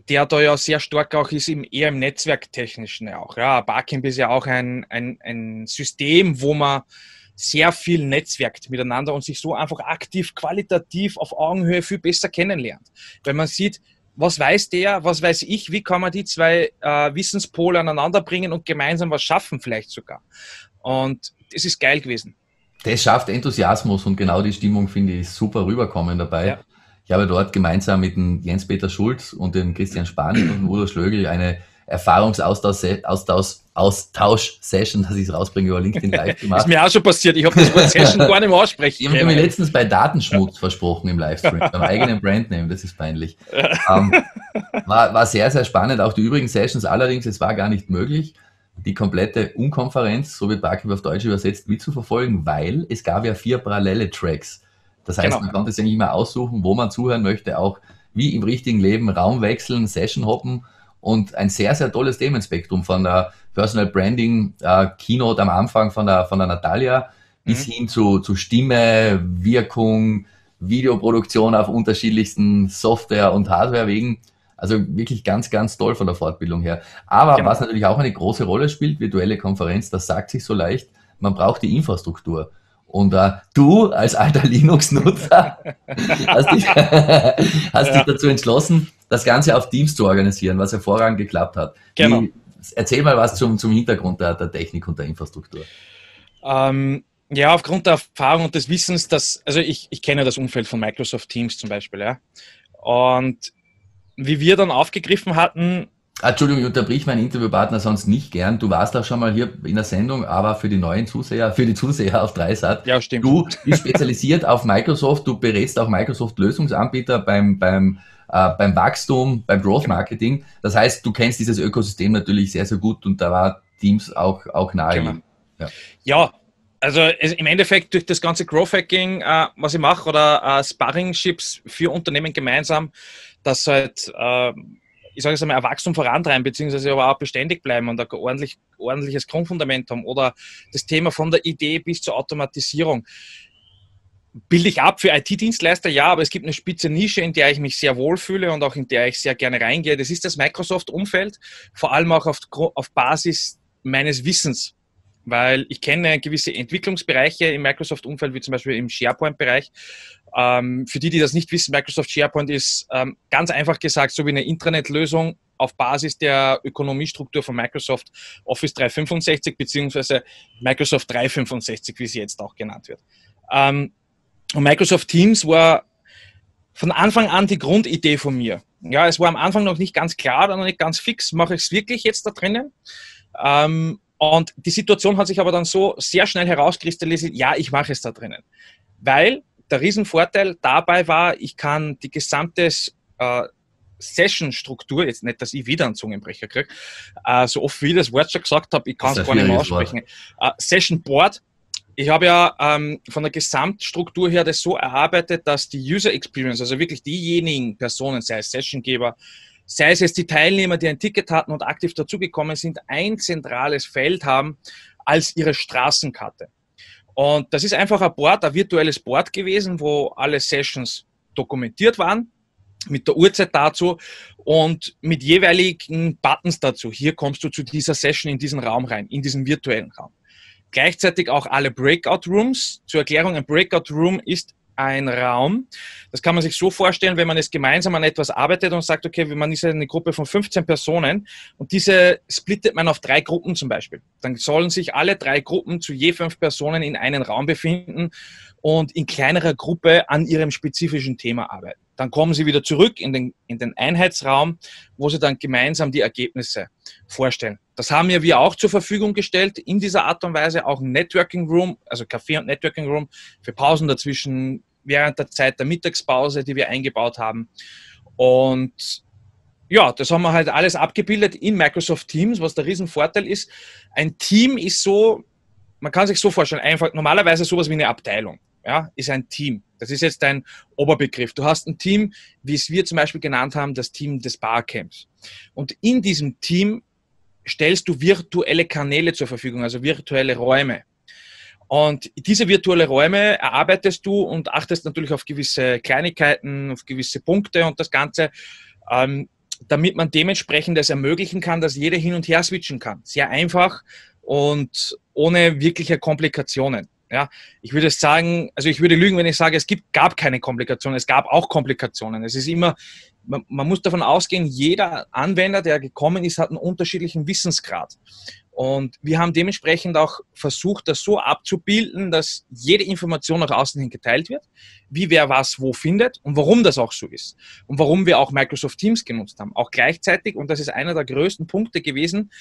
der da ja sehr stark auch ist, im, eher im Netzwerktechnischen auch. Ja, Barcamp ist ja auch ein, ein, ein System, wo man sehr viel netzwerkt miteinander und sich so einfach aktiv, qualitativ auf Augenhöhe viel besser kennenlernt. Weil man sieht, was weiß der, was weiß ich, wie kann man die zwei äh, Wissenspole aneinander bringen und gemeinsam was schaffen vielleicht sogar. Und das ist geil gewesen.
Das schafft Enthusiasmus und genau die Stimmung finde ich super rüberkommen dabei. Ja. Ich habe dort gemeinsam mit dem Jens-Peter Schulz und dem Christian Spanisch und Udo Schlögel eine Erfahrungsaustausch-Session, dass ich es rausbringe über LinkedIn Live gemacht.
ist mir auch schon passiert. Ich habe das Wort Session gar nicht mehr aussprechen.
Ich habe mir letztens bei Datenschmutz versprochen im Livestream, beim eigenen Brandname, das ist peinlich. Ähm, war, war sehr, sehr spannend. Auch die übrigen Sessions allerdings, es war gar nicht möglich, die komplette Unkonferenz, so wird Barkeep auf Deutsch übersetzt, mitzuverfolgen, weil es gab ja vier parallele Tracks. Das heißt, genau. man konnte sich nicht mehr aussuchen, wo man zuhören möchte, auch wie im richtigen Leben Raum wechseln, Session hoppen und ein sehr, sehr tolles Themenspektrum von der Personal Branding äh, Keynote am Anfang von der, von der Natalia bis mhm. hin zu, zu Stimme, Wirkung, Videoproduktion auf unterschiedlichsten Software- und Hardware-Wegen. Also wirklich ganz, ganz toll von der Fortbildung her. Aber genau. was natürlich auch eine große Rolle spielt, virtuelle Konferenz, das sagt sich so leicht, man braucht die Infrastruktur. Und äh, du als alter Linux-Nutzer hast, dich, hast ja. dich dazu entschlossen, das Ganze auf Teams zu organisieren, was hervorragend geklappt hat. Genau. Wie, erzähl mal was zum, zum Hintergrund der, der Technik und der Infrastruktur.
Ähm, ja, aufgrund der Erfahrung und des Wissens, dass, also ich, ich kenne das Umfeld von Microsoft Teams zum Beispiel, ja. Und wie wir dann aufgegriffen hatten,
Entschuldigung, ich unterbrich meinen Interviewpartner sonst nicht gern. Du warst auch schon mal hier in der Sendung, aber für die neuen Zuseher, für die Zuseher auf Dreisat.
Ja, stimmt.
Du bist spezialisiert auf Microsoft, du berätst auch Microsoft-Lösungsanbieter beim, beim, äh, beim Wachstum, beim Growth Marketing. Das heißt, du kennst dieses Ökosystem natürlich sehr, sehr gut und da war Teams auch, auch nahe. Genau.
Ja. ja. Also im Endeffekt durch das ganze Growth Hacking, äh, was ich mache, oder äh, Sparring-Chips für Unternehmen gemeinsam, dass halt äh, ich sage es einmal, ein Wachstum vorantreiben, beziehungsweise aber auch beständig bleiben und ein ordentlich, ordentliches Grundfundament haben oder das Thema von der Idee bis zur Automatisierung. Bilde ich ab für IT-Dienstleister, ja, aber es gibt eine spitze Nische, in der ich mich sehr wohlfühle und auch in der ich sehr gerne reingehe. Das ist das Microsoft-Umfeld, vor allem auch auf, auf Basis meines Wissens weil ich kenne gewisse Entwicklungsbereiche im Microsoft-Umfeld, wie zum Beispiel im SharePoint-Bereich. Ähm, für die, die das nicht wissen, Microsoft SharePoint ist ähm, ganz einfach gesagt so wie eine Intranet-Lösung auf Basis der Ökonomiestruktur von Microsoft Office 365 beziehungsweise Microsoft 365, wie sie jetzt auch genannt wird. Ähm, und Microsoft Teams war von Anfang an die Grundidee von mir. Ja, es war am Anfang noch nicht ganz klar, noch nicht ganz fix, mache ich es wirklich jetzt da drinnen. Ähm, und die Situation hat sich aber dann so sehr schnell herauskristallisiert, ja, ich mache es da drinnen. Weil der Riesenvorteil dabei war, ich kann die gesamte äh, Session-Struktur, jetzt nicht, dass ich wieder einen Zungenbrecher kriege, äh, so oft wie ich das Wort schon gesagt habe, ich kann es gar nicht mehr aussprechen. Äh, Session Board, ich habe ja ähm, von der Gesamtstruktur her das so erarbeitet, dass die User Experience, also wirklich diejenigen Personen, sei es Sessiongeber, sei es jetzt die Teilnehmer, die ein Ticket hatten und aktiv dazugekommen sind, ein zentrales Feld haben als ihre Straßenkarte. Und das ist einfach ein Board, ein virtuelles Board gewesen, wo alle Sessions dokumentiert waren. mit der Uhrzeit dazu und mit jeweiligen Buttons dazu. Hier kommst du zu dieser Session in diesen Raum rein, in diesen virtuellen Raum. Gleichzeitig auch alle Breakout Rooms. Zur Erklärung, ein Breakout Room ist ein Raum. Das kann man sich so vorstellen, wenn man es gemeinsam an etwas arbeitet und sagt, okay, man ist eine Gruppe von 15 Personen und diese splittet man auf drei Gruppen zum Beispiel. Dann sollen sich alle drei Gruppen zu je fünf Personen in einen Raum befinden und in kleinerer Gruppe an ihrem spezifischen Thema arbeiten. Dann kommen sie wieder zurück in den, in den Einheitsraum, wo sie dann gemeinsam die Ergebnisse vorstellen. Das haben ja wir auch zur Verfügung gestellt, in dieser Art und Weise auch ein Networking Room, also Café und Networking Room für Pausen dazwischen, während der Zeit der Mittagspause, die wir eingebaut haben. Und ja, das haben wir halt alles abgebildet in Microsoft Teams, was der Riesenvorteil ist. Ein Team ist so, man kann sich so vorstellen, einfach normalerweise sowas wie eine Abteilung ja, ist ein Team. Das ist jetzt ein Oberbegriff. Du hast ein Team, wie es wir zum Beispiel genannt haben, das Team des Barcamps. Und in diesem Team stellst du virtuelle Kanäle zur Verfügung, also virtuelle Räume. Und diese virtuelle Räume erarbeitest du und achtest natürlich auf gewisse Kleinigkeiten, auf gewisse Punkte und das Ganze, ähm, damit man dementsprechend es ermöglichen kann, dass jeder hin und her switchen kann. Sehr einfach und ohne wirkliche Komplikationen. Ja, ich würde sagen, also ich würde lügen, wenn ich sage, es gibt, gab keine Komplikationen. Es gab auch Komplikationen. Es ist immer, man, man muss davon ausgehen, jeder Anwender, der gekommen ist, hat einen unterschiedlichen Wissensgrad. Und wir haben dementsprechend auch versucht, das so abzubilden, dass jede Information nach außen hin geteilt wird, wie wer was wo findet und warum das auch so ist. Und warum wir auch Microsoft Teams genutzt haben. Auch gleichzeitig, und das ist einer der größten Punkte gewesen,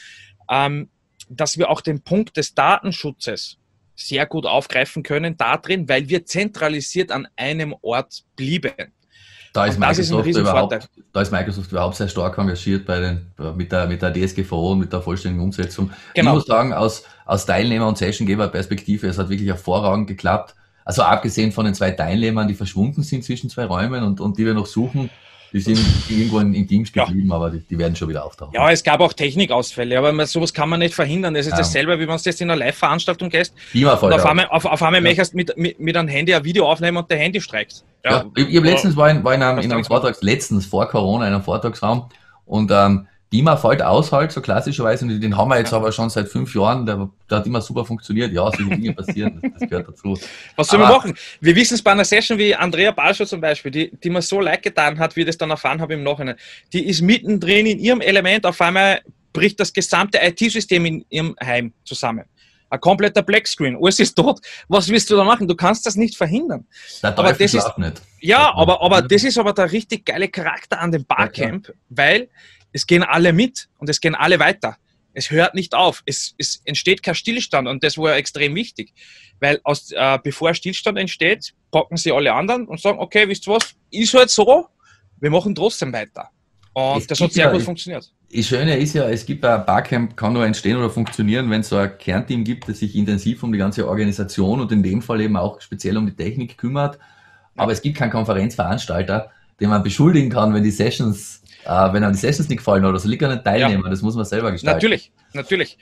ähm, dass wir auch den Punkt des Datenschutzes sehr gut aufgreifen können da drin, weil wir zentralisiert an einem Ort blieben.
Da ist, Microsoft ist überhaupt, da ist Microsoft überhaupt sehr stark engagiert bei den, mit, der, mit der DSGVO und mit der vollständigen Umsetzung. Genau. Ich muss sagen, aus, aus Teilnehmer- und Sessiongeber-Perspektive, es hat wirklich hervorragend geklappt. Also abgesehen von den zwei Teilnehmern, die verschwunden sind zwischen zwei Räumen und, und die wir noch suchen, die sind irgendwo in, in Teams geblieben, ja. aber die, die, werden schon wieder auftauchen.
Ja, es gab auch Technikausfälle, aber sowas kann man nicht verhindern. Das ist ja. dasselbe, wie wenn du jetzt in einer Live-Veranstaltung gehst und auf einmal, auf, auf einmal ja. möchtest mit, mit, mit einem Handy ein Video aufnehmen und der Handy streikt.
Ja, ja ich, ich habe letztens war in, war in einem, in einem Vortrags, letztens vor Corona in einem Vortragsraum und ähm, Beamer fällt aus halt, so klassischerweise, und den haben wir jetzt aber schon seit fünf Jahren, der, der hat immer super funktioniert. Ja, solche Dinge passieren, das, das, gehört dazu.
Was sollen wir machen? Wir wissen es bei einer Session wie Andrea Balschow zum Beispiel, die, die mir so leid getan hat, wie ich das dann erfahren habe im Nachhinein. Die ist mittendrin in ihrem Element, auf einmal bricht das gesamte IT-System in ihrem Heim zusammen. Ein kompletter Blackscreen, alles ist tot. Was willst du da machen? Du kannst das nicht verhindern.
Der aber das ist, nicht.
Ja, aber, aber das ist aber der richtig geile Charakter an dem Barcamp, ja, weil es gehen alle mit und es gehen alle weiter. Es hört nicht auf. Es, es entsteht kein Stillstand und das war extrem wichtig. Weil aus, äh, bevor Stillstand entsteht, packen sie alle anderen und sagen, okay, wisst ihr was, ist halt so, wir machen trotzdem weiter. Und es das hat sehr ja, gut funktioniert.
Das Schöne ist ja, es gibt ein Barcamp, kann nur entstehen oder funktionieren, wenn es so ein Kernteam gibt, das sich intensiv um die ganze Organisation und in dem Fall eben auch speziell um die Technik kümmert. Aber es gibt keinen Konferenzveranstalter, den man beschuldigen kann, wenn die Sessions äh, wenn einem die Sessions nicht gefallen oder so, liegt an den Teilnehmern, ja. das muss man selber gestalten.
Natürlich, natürlich.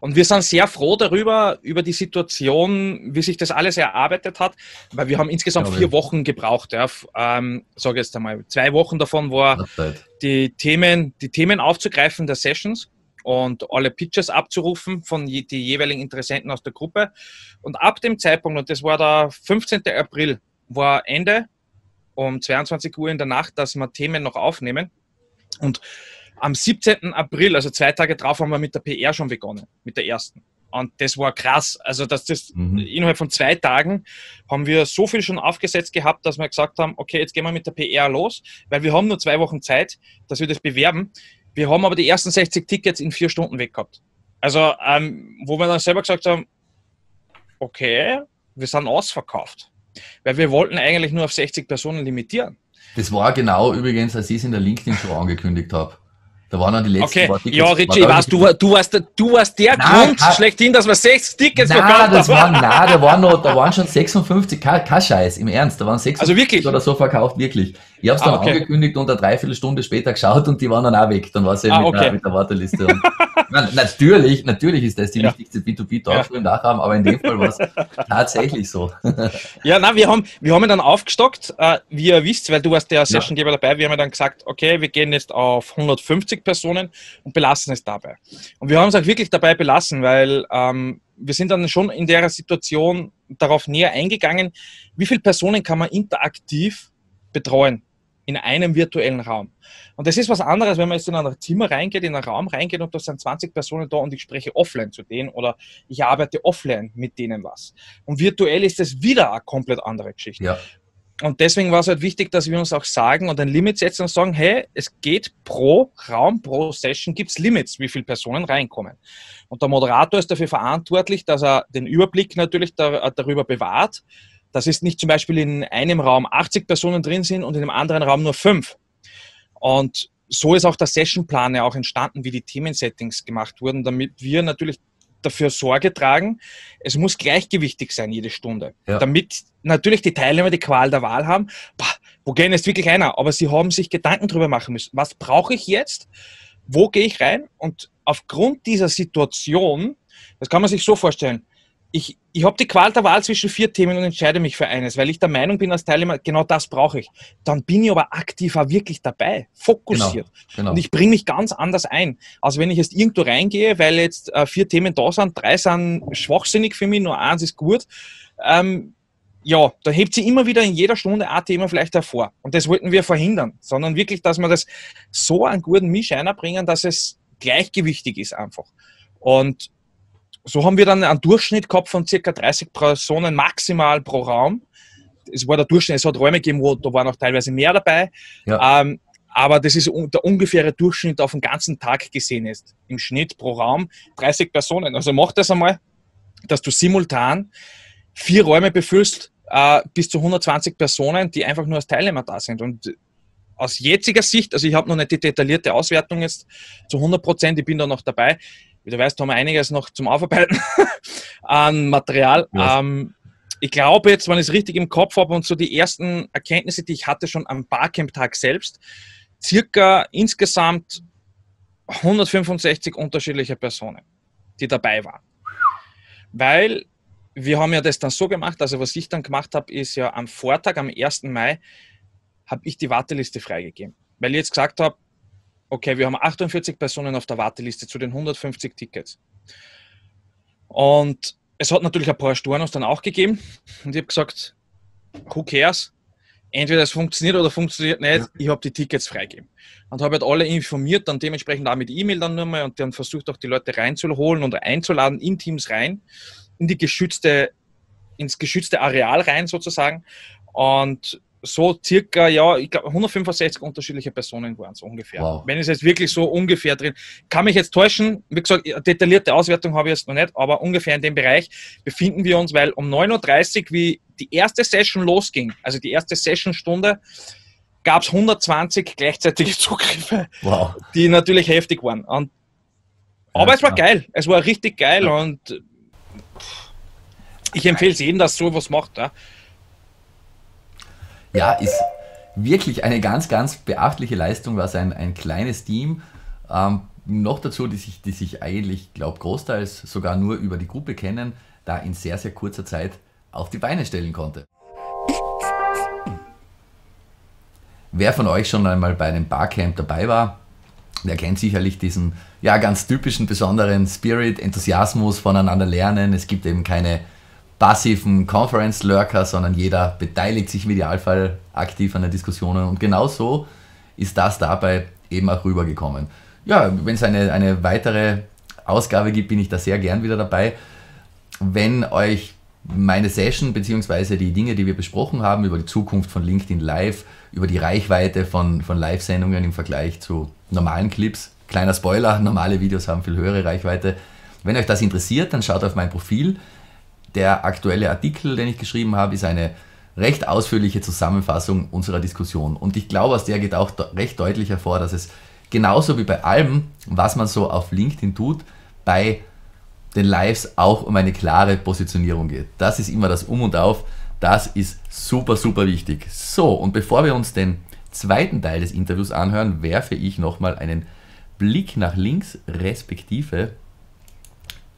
Und wir sind sehr froh darüber, über die Situation, wie sich das alles erarbeitet hat, weil wir haben insgesamt vier Wochen gebraucht. Ja, ähm, sage jetzt einmal, zwei Wochen davon war die Themen, die Themen aufzugreifen der Sessions und alle Pitches abzurufen von je, die jeweiligen Interessenten aus der Gruppe. Und ab dem Zeitpunkt, und das war der 15. April, war Ende um 22 Uhr in der Nacht, dass wir Themen noch aufnehmen. Und am 17. April, also zwei Tage drauf, haben wir mit der PR schon begonnen, mit der ersten. Und das war krass. Also, dass das mhm. innerhalb von zwei Tagen haben wir so viel schon aufgesetzt gehabt, dass wir gesagt haben, okay, jetzt gehen wir mit der PR los, weil wir haben nur zwei Wochen Zeit, dass wir das bewerben. Wir haben aber die ersten 60 Tickets in vier Stunden weg gehabt. Also, ähm, wo wir dann selber gesagt haben, okay, wir sind ausverkauft. Weil wir wollten eigentlich nur auf 60 Personen limitieren.
Das war genau übrigens, als ich es in der LinkedIn-Show angekündigt habe. Da waren dann die letzten
okay. Ja, Richie, ich weiß, du, du, warst, du warst der nein, Grund schlechthin, dass wir sechs Tickets
nein, verkauft das haben. Waren, nein, da waren, noch, da waren schon 56, kein, kein Scheiß, im Ernst, da waren 56
also wirklich?
oder so verkauft, wirklich. Ich habe es dann ah, okay. angekündigt und eine Dreiviertelstunde später geschaut und die waren dann auch weg. Dann war es eben ah, mit, okay. der, mit, der, Warteliste. Und, man, natürlich, natürlich ist das die ja. wichtigste B2B-Talkshow ja. im Dachraum, aber in dem Fall war es tatsächlich so.
ja, nein, wir haben, wir haben dann aufgestockt, äh, wie ihr wisst, weil du warst der Sessiongeber ja. dabei, wir haben dann gesagt, okay, wir gehen jetzt auf 150 Personen und belassen es dabei. Und wir haben es auch wirklich dabei belassen, weil ähm, wir sind dann schon in der Situation darauf näher eingegangen, wie viele Personen kann man interaktiv betreuen in einem virtuellen Raum. Und das ist was anderes, wenn man jetzt in ein Zimmer reingeht, in einen Raum reingeht und da sind 20 Personen da und ich spreche offline zu denen oder ich arbeite offline mit denen was. Und virtuell ist das wieder eine komplett andere Geschichte. Ja. Und deswegen war es halt wichtig, dass wir uns auch sagen und ein Limit setzen und sagen, hey, es geht pro Raum, pro Session gibt es Limits, wie viele Personen reinkommen. Und der Moderator ist dafür verantwortlich, dass er den Überblick natürlich darüber bewahrt, dass es nicht zum Beispiel in einem Raum 80 Personen drin sind und in einem anderen Raum nur fünf. Und so ist auch der Sessionplan ja auch entstanden, wie die Themensettings gemacht wurden, damit wir natürlich dafür Sorge tragen, es muss gleichgewichtig sein jede Stunde, ja. damit natürlich die Teilnehmer die Qual der Wahl haben, boah, wo gehen jetzt wirklich einer? Aber sie haben sich Gedanken darüber machen müssen, was brauche ich jetzt, wo gehe ich rein? Und aufgrund dieser Situation, das kann man sich so vorstellen, ich, ich habe die Qual der Wahl zwischen vier Themen und entscheide mich für eines, weil ich der Meinung bin als Teilnehmer, genau das brauche ich. Dann bin ich aber aktiver wirklich dabei, fokussiert. Genau, genau. Und ich bringe mich ganz anders ein. Also wenn ich jetzt irgendwo reingehe, weil jetzt äh, vier Themen da sind, drei sind schwachsinnig für mich, nur eins ist gut, ähm, ja, da hebt sie immer wieder in jeder Stunde ein Thema vielleicht hervor. Und das wollten wir verhindern, sondern wirklich, dass wir das so einen guten Misch einbringen, dass es gleichgewichtig ist einfach. Und so haben wir dann einen Durchschnitt gehabt von circa 30 Personen maximal pro Raum. Es war der Durchschnitt, es hat Räume gegeben, wo da waren auch teilweise mehr dabei. Ja. Ähm, aber das ist der ungefähre Durchschnitt auf den ganzen Tag gesehen ist. Im Schnitt pro Raum 30 Personen. Also mach das einmal, dass du simultan vier Räume befüllst, äh, bis zu 120 Personen, die einfach nur als Teilnehmer da sind. Und aus jetziger Sicht, also ich habe noch nicht die detaillierte Auswertung jetzt zu 100 Prozent, ich bin da noch dabei, wie du weißt, haben wir einiges noch zum Aufarbeiten an Material. Ja. Ähm, ich glaube jetzt, wenn ich es richtig im Kopf habe und so die ersten Erkenntnisse, die ich hatte schon am Barcamp-Tag selbst, circa insgesamt 165 unterschiedliche Personen, die dabei waren. Weil wir haben ja das dann so gemacht, also was ich dann gemacht habe, ist ja am Vortag, am 1. Mai, habe ich die Warteliste freigegeben. Weil ich jetzt gesagt habe, okay, wir haben 48 Personen auf der Warteliste zu den 150 Tickets. Und es hat natürlich ein paar Stornos dann auch gegeben. Und ich habe gesagt, who cares? Entweder es funktioniert oder funktioniert nicht. Ich habe die Tickets freigegeben. Und habe halt alle informiert, dann dementsprechend auch mit E-Mail dann nur mal und dann versucht auch die Leute reinzuholen und einzuladen in Teams rein, in die geschützte, ins geschützte Areal rein sozusagen. Und so circa, ja, ich glaube 165 unterschiedliche Personen waren es ungefähr. Wow. Wenn es jetzt wirklich so ungefähr drin, kann mich jetzt täuschen, wie gesagt, detaillierte Auswertung habe ich jetzt noch nicht, aber ungefähr in dem Bereich befinden wir uns, weil um 9.30 Uhr, wie die erste Session losging, also die erste Sessionstunde, gab es 120 gleichzeitige Zugriffe, wow. die natürlich heftig waren. Und, aber ja, es war klar. geil, es war richtig geil ja. und ich empfehle es jedem, dass sowas macht. Ja
ja, ist wirklich eine ganz, ganz beachtliche Leistung, was ein, ein kleines Team, ähm, noch dazu, die sich, die sich eigentlich, glaube großteils sogar nur über die Gruppe kennen, da in sehr, sehr kurzer Zeit auf die Beine stellen konnte. Wer von euch schon einmal bei einem Barcamp dabei war, der kennt sicherlich diesen ja, ganz typischen, besonderen Spirit, Enthusiasmus voneinander lernen. Es gibt eben keine passiven Conference-Lurker, sondern jeder beteiligt sich im Idealfall aktiv an den Diskussionen und genau so ist das dabei eben auch rübergekommen. Ja, wenn es eine, eine weitere Ausgabe gibt, bin ich da sehr gern wieder dabei. Wenn euch meine Session bzw. die Dinge, die wir besprochen haben über die Zukunft von LinkedIn Live, über die Reichweite von, von Live-Sendungen im Vergleich zu normalen Clips, kleiner Spoiler, normale Videos haben viel höhere Reichweite. Wenn euch das interessiert, dann schaut auf mein Profil der aktuelle Artikel, den ich geschrieben habe, ist eine recht ausführliche Zusammenfassung unserer Diskussion. Und ich glaube, aus der geht auch recht deutlich hervor, dass es genauso wie bei allem, was man so auf LinkedIn tut, bei den Lives auch um eine klare Positionierung geht. Das ist immer das Um und Auf. Das ist super, super wichtig. So, und bevor wir uns den zweiten Teil des Interviews anhören, werfe ich nochmal einen Blick nach links, respektive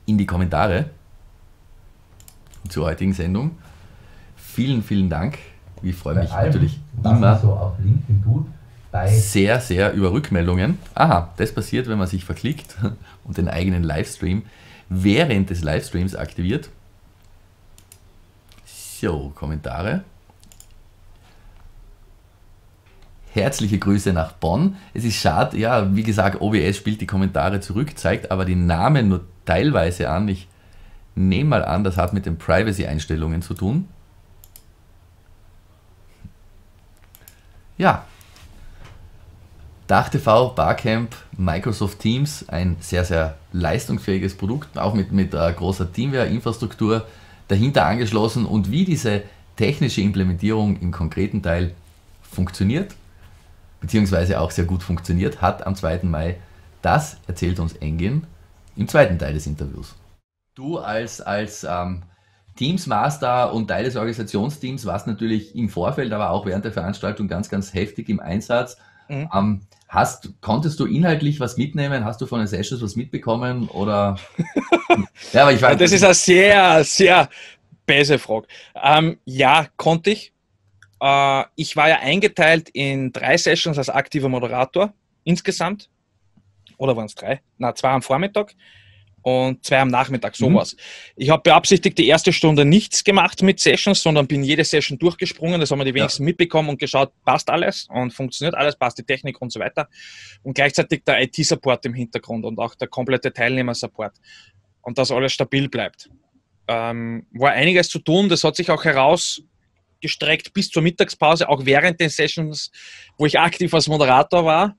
in die Kommentare zur heutigen Sendung. Vielen, vielen Dank. Ich freue mich natürlich immer so sehr, sehr über Rückmeldungen. Aha, das passiert, wenn man sich verklickt und den eigenen Livestream während des Livestreams aktiviert. So, Kommentare. Herzliche Grüße nach Bonn. Es ist schade, ja, wie gesagt, OBS spielt die Kommentare zurück, zeigt aber die Namen nur teilweise an. Ich nehme mal an, das hat mit den Privacy-Einstellungen zu tun. Ja. DachTV, Barcamp, Microsoft Teams, ein sehr, sehr leistungsfähiges Produkt, auch mit, mit äh, großer Teamware-Infrastruktur dahinter angeschlossen und wie diese technische Implementierung im konkreten Teil funktioniert, beziehungsweise auch sehr gut funktioniert hat am 2. Mai, das erzählt uns Engin im zweiten Teil des Interviews. Du als, als ähm, Teamsmaster und Teil des Organisationsteams warst natürlich im Vorfeld, aber auch während der Veranstaltung ganz, ganz heftig im Einsatz. Mhm. Ähm, hast, konntest du inhaltlich was mitnehmen? Hast du von den Sessions was mitbekommen? Oder?
ja, aber ich weiß, das ist eine sehr, sehr böse Frage. Ähm, ja, konnte ich. Äh, ich war ja eingeteilt in drei Sessions als aktiver Moderator insgesamt. Oder waren es drei? Na, zwei am Vormittag und zwei am Nachmittag, sowas. Mhm. Ich habe beabsichtigt die erste Stunde nichts gemacht mit Sessions, sondern bin jede Session durchgesprungen. Das haben wir die wenigsten ja. mitbekommen und geschaut, passt alles und funktioniert alles, passt die Technik und so weiter. Und gleichzeitig der IT-Support im Hintergrund und auch der komplette Teilnehmer-Support. Und dass alles stabil bleibt. Ähm, war einiges zu tun, das hat sich auch herausgestreckt bis zur Mittagspause, auch während den Sessions, wo ich aktiv als Moderator war.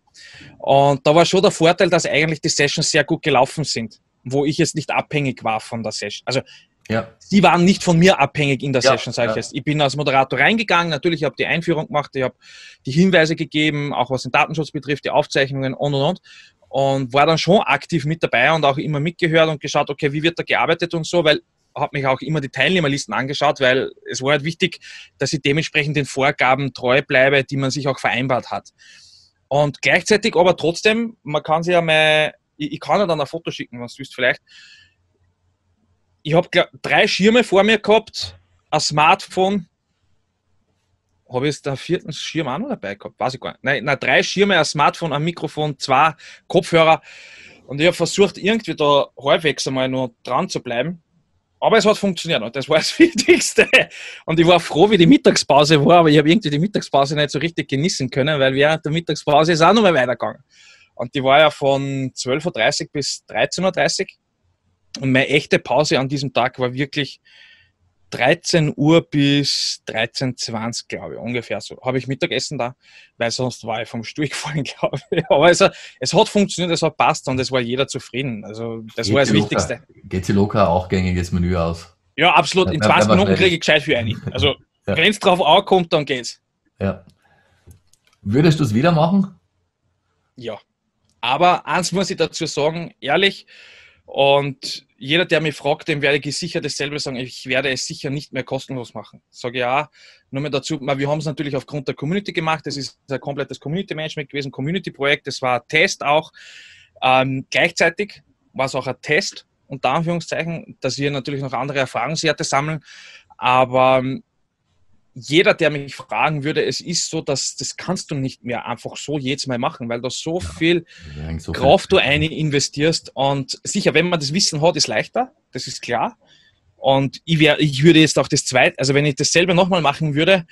Und da war schon der Vorteil, dass eigentlich die Sessions sehr gut gelaufen sind wo ich jetzt nicht abhängig war von der Session. Also ja. die waren nicht von mir abhängig in der ja, Session, sage ich jetzt. Ich bin als Moderator reingegangen, natürlich habe die Einführung gemacht, ich habe die Hinweise gegeben, auch was den Datenschutz betrifft, die Aufzeichnungen und und und. Und war dann schon aktiv mit dabei und auch immer mitgehört und geschaut, okay, wie wird da gearbeitet und so, weil habe mich auch immer die Teilnehmerlisten angeschaut, weil es war halt wichtig, dass ich dementsprechend den Vorgaben treu bleibe, die man sich auch vereinbart hat. Und gleichzeitig aber trotzdem, man kann sich ja mal ich, ich kann dir dann ein Foto schicken, was du willst vielleicht. Ich habe drei Schirme vor mir gehabt, ein Smartphone. Habe ich jetzt den vierten Schirm auch noch dabei gehabt? Weiß ich gar nicht. Nein, nein drei Schirme, ein Smartphone, ein Mikrofon, zwei Kopfhörer. Und ich habe versucht, irgendwie da halbwegs einmal nur dran zu bleiben. Aber es hat funktioniert und das war das Wichtigste. Und ich war froh, wie die Mittagspause war, aber ich habe irgendwie die Mittagspause nicht so richtig genießen können, weil während der Mittagspause ist auch noch mal weitergegangen. Und die war ja von 12.30 Uhr bis 13.30 Uhr. Und meine echte Pause an diesem Tag war wirklich 13 Uhr bis 13.20 Uhr, glaube ich, ungefähr so. Habe ich Mittagessen da, weil sonst war ich vom Stuhl gefallen, glaube ich. Aber also, es hat funktioniert, es hat passt und es war jeder zufrieden. Also das Geht war das Wichtigste.
Geht sie locker auch gängiges Menü aus?
Ja, absolut. In 20 Minuten kriege ich gescheit für ein. Also ja. wenn es drauf ankommt, dann geht's.
Ja. Würdest du es wieder machen?
Ja. Aber eins muss ich dazu sagen, ehrlich, und jeder, der mich fragt, dem werde ich sicher dasselbe sagen. Ich werde es sicher nicht mehr kostenlos machen. Sage ja, nur mehr dazu, wir haben es natürlich aufgrund der Community gemacht. Das ist ein komplettes Community Management gewesen, Community-Projekt. Das war ein Test auch. Ähm, gleichzeitig war es auch ein Test, unter Anführungszeichen, dass wir natürlich noch andere Erfahrungswerte sammeln. Aber jeder, der mich fragen würde, es ist so, dass das kannst du nicht mehr einfach so jedes Mal machen, weil du so viel so Kraft du eine investierst. Und sicher, wenn man das Wissen hat, ist leichter, das ist klar. Und ich, wär, ich würde jetzt auch das zweite, also wenn ich dasselbe nochmal machen würde,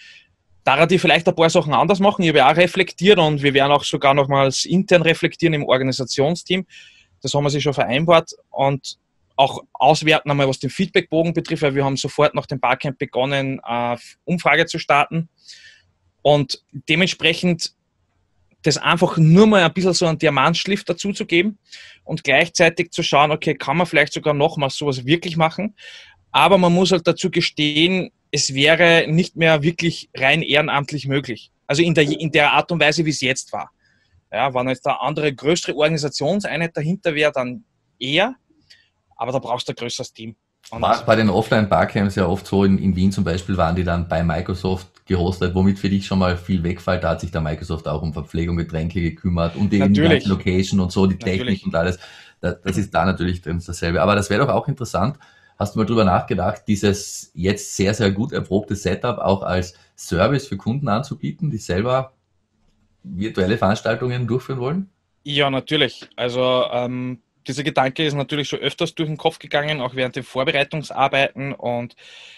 da die vielleicht ein paar Sachen anders machen. Ich habe auch reflektiert und wir werden auch sogar nochmals intern reflektieren im Organisationsteam. Das haben wir sich schon vereinbart. Und auch auswerten, einmal was den Feedbackbogen betrifft, weil wir haben sofort nach dem Barcamp begonnen, äh, Umfrage zu starten. Und dementsprechend das einfach nur mal ein bisschen so einen Diamantschliff dazu zu geben und gleichzeitig zu schauen, okay, kann man vielleicht sogar nochmal sowas wirklich machen. Aber man muss halt dazu gestehen, es wäre nicht mehr wirklich rein ehrenamtlich möglich. Also in der, in der Art und Weise, wie es jetzt war. Ja, wenn jetzt eine andere, größere Organisationseinheit dahinter wäre, dann eher aber da brauchst du ein größeres Team.
War bei den Offline-Barcamps ja oft so, in, in Wien zum Beispiel waren die dann bei Microsoft gehostet, womit für dich schon mal viel wegfällt. Da hat sich der Microsoft auch um Verpflegung, Getränke gekümmert und die. Location und so, die Technik
Natürlich.
und alles. Das, das ist da natürlich drin dasselbe. Aber das wäre doch auch interessant. Hast du mal drüber nachgedacht, dieses jetzt sehr, sehr gut erprobte Setup auch als Service für Kunden anzubieten, die selber virtuelle Veranstaltungen durchführen wollen?
Ja, natürlich. Also ähm, dieser Gedanke ist natürlich schon öfters durch den Kopf gegangen, auch während den Vorbereitungsarbeiten und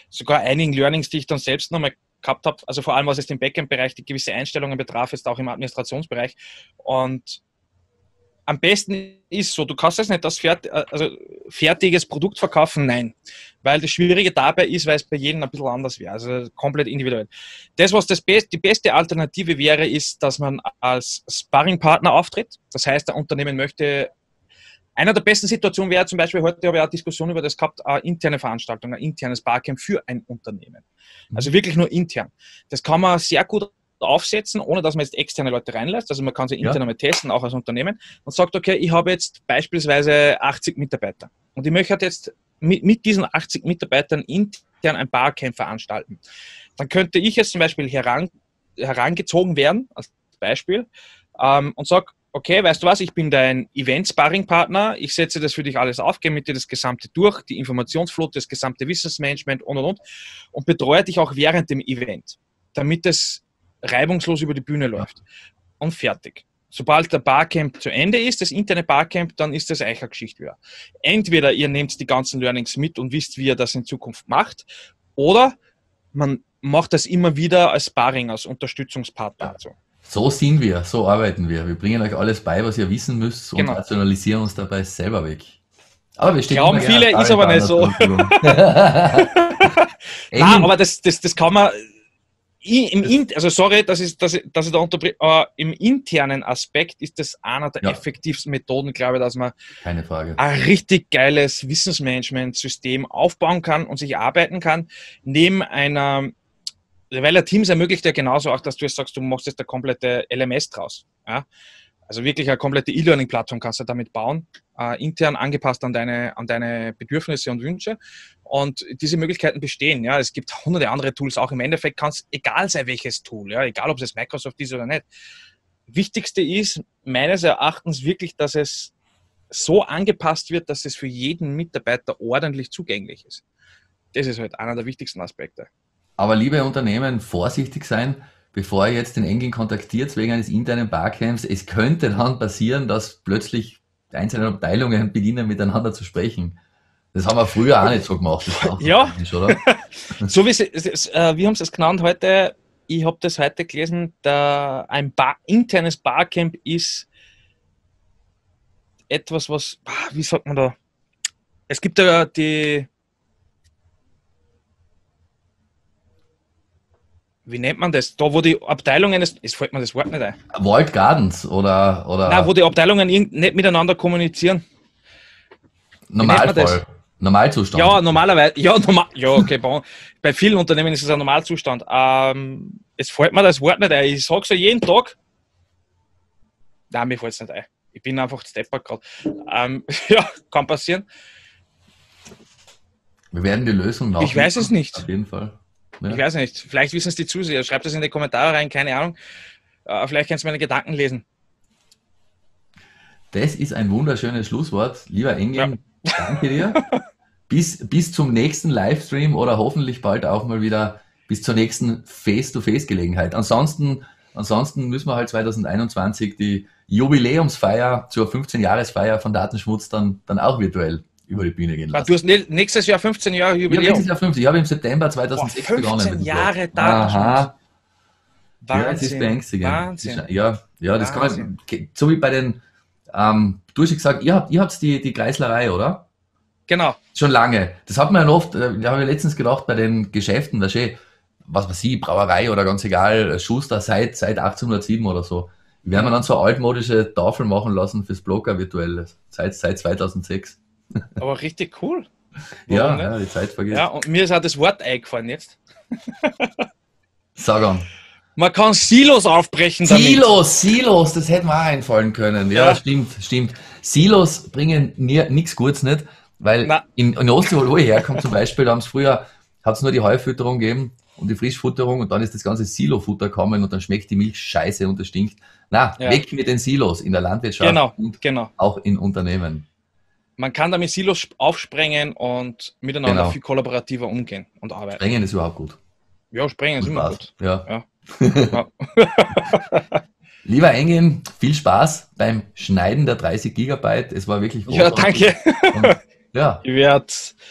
sogar einigen Learnings, die ich dann selbst nochmal gehabt habe, also vor allem was es den Backend-Bereich, die gewisse Einstellungen betraf, jetzt auch im Administrationsbereich. Und am besten ist so, du kannst jetzt nicht das fert also fertiges Produkt verkaufen, nein. Weil das Schwierige dabei ist, weil es bei jedem ein bisschen anders wäre, also komplett individuell. Das, was das Be die beste Alternative wäre, ist, dass man als Sparringpartner auftritt. Das heißt, der Unternehmen möchte einer der besten Situationen wäre zum Beispiel, heute habe ich eine Diskussion über das gehabt, eine interne Veranstaltung, ein internes Barcamp für ein Unternehmen. Also wirklich nur intern. Das kann man sehr gut aufsetzen, ohne dass man jetzt externe Leute reinlässt. Also man kann sie intern
Ja.
einmal testen, auch als Unternehmen, und sagt, okay, ich habe jetzt beispielsweise 80 Mitarbeiter und ich möchte jetzt mit, mit diesen 80 Mitarbeitern intern ein Barcamp veranstalten. Dann könnte ich jetzt zum Beispiel heran, herangezogen werden, als Beispiel, ähm, und sage, okay, weißt du was, ich bin dein Event-Sparring-Partner, ich setze das für dich alles auf, gehe mit dir das Gesamte durch, die Informationsflut, das gesamte Wissensmanagement und und und und betreue dich auch während dem Event, damit es reibungslos über die Bühne läuft. Und fertig. Sobald der Barcamp zu Ende ist, das interne Barcamp, dann ist das eicher Geschichte wieder. Entweder ihr nehmt die ganzen Learnings mit und wisst, wie ihr das in Zukunft macht, oder man macht das immer wieder als Sparring, als Unterstützungspartner. Also.
So sind wir, so arbeiten wir. Wir bringen euch alles bei, was ihr wissen müsst und
Genau.
rationalisieren uns dabei selber weg. Aber wir stehen
Glauben viele, ist aber nicht so. Nein, aber das, das, das kann man im In also sorry, dass ich, dass ich, dass ich da unterbreche, aber im internen Aspekt ist das einer der
Ja.
effektivsten Methoden, glaube ich, dass man ein richtig geiles Wissensmanagement-System aufbauen kann und sich arbeiten kann, neben einer, weil der Teams ermöglicht ja genauso auch, dass du jetzt sagst, du machst jetzt eine komplette LMS draus. Ja? Also wirklich eine komplette E-Learning-Plattform kannst du damit bauen, äh, intern angepasst an deine, an deine Bedürfnisse und Wünsche. Und diese Möglichkeiten bestehen. Ja, es gibt hunderte andere Tools. Auch im Endeffekt kann es egal sein, welches Tool. Ja, egal, ob es Microsoft ist oder nicht. Wichtigste ist meines Erachtens wirklich, dass es so angepasst wird, dass es für jeden Mitarbeiter ordentlich zugänglich ist. Das ist halt einer der wichtigsten Aspekte.
Aber liebe Unternehmen, vorsichtig sein, bevor ihr jetzt den Engel kontaktiert wegen eines internen Barcamps. Es könnte dann passieren, dass plötzlich einzelne Abteilungen beginnen miteinander zu sprechen. Das haben wir früher auch nicht so gemacht.
Ja. So wie sie, äh, wir haben es genannt heute, ich habe das heute gelesen, der, ein Bar, internes Barcamp ist etwas, was, ah, wie sagt man da? Es gibt ja die, wie nennt man das? Da, wo die Abteilungen, es fällt mir das Wort nicht ein.
Walled Gardens oder, oder
Nein, wo die Abteilungen nicht miteinander kommunizieren.
Normalfall. Normalzustand.
Ja, normalerweise, ja, normal, ja, okay, bei, bei vielen Unternehmen ist es ein Normalzustand. Ähm, es fällt mir das Wort nicht ein. Ich sage so jeden Tag. Nein, mir fällt es nicht ein. Ich bin einfach steppert gerade. Ähm, ja, kann passieren.
Wir werden die Lösung
Ich weiß es nicht.
Auf jeden Fall. Ja.
Ich weiß nicht. Vielleicht wissen es die Zuseher. Schreibt das in die Kommentare rein, keine Ahnung. Äh, vielleicht kannst du meine Gedanken lesen.
Das ist ein wunderschönes Schlusswort. Lieber Engel, danke dir. Bis, bis zum nächsten Livestream oder hoffentlich bald auch mal wieder bis zur nächsten Face-to-Face-Gelegenheit. Ansonsten, ansonsten müssen wir halt 2021 die Jubiläumsfeier zur 15-Jahresfeier von Datenschmutz dann, dann auch virtuell über die Bühne gehen lassen.
Du hast nächstes Jahr 15 Jahre
Ich
Jubiläum.
nächstes Jahr 50. Ich habe im September 2006
Boah,
begonnen.
15
mit dem
Jahre
Blog.
Datenschutz.
Aha. Ja, es ist
Wahnsinn.
beängstigend.
Wahnsinn.
Ja, ja, das
Wahnsinn.
kann man, so wie bei den, ähm, du hast ja gesagt, ihr habt, ihr habt die, die Kreislerei, oder?
Genau.
Schon lange. Das hat man ja oft, äh, da habe ich letztens gedacht, bei den Geschäften, da steht, was weiß ich, Brauerei oder ganz egal, Schuster seit, seit 1807 oder so. Wir werden dann so altmodische Tafel machen lassen fürs Blocker virtuell, seit, seit 2006.
Aber richtig cool.
Ja, ja, die Zeit vergeht.
Ja, und mir ist auch das Wort eingefallen jetzt.
Sag an.
Man kann Silos aufbrechen damit.
Silos, Silos, das hätte mir auch einfallen können. Ja,
Ja.
stimmt, stimmt. Silos bringen nichts Gutes nicht, weil in, in Osttirol, wo ich herkomme zum Beispiel, da haben es früher, hat es nur die Heufütterung gegeben und die Frischfutterung und dann ist das ganze Silofutter kommen und dann schmeckt die Milch scheiße und es stinkt. Na, ja. weg mit den Silos in der Landwirtschaft
genau,
und
genau.
auch in Unternehmen.
Man kann damit Silos aufsprengen und miteinander genau. viel kollaborativer umgehen und arbeiten.
Sprengen ist überhaupt gut.
Ja, sprengen ist immer gut.
Ja. ja. Lieber Engin, viel Spaß beim Schneiden der 30 Gigabyte. Es war wirklich
großartig. Ja, danke. Und, ja. Ich werde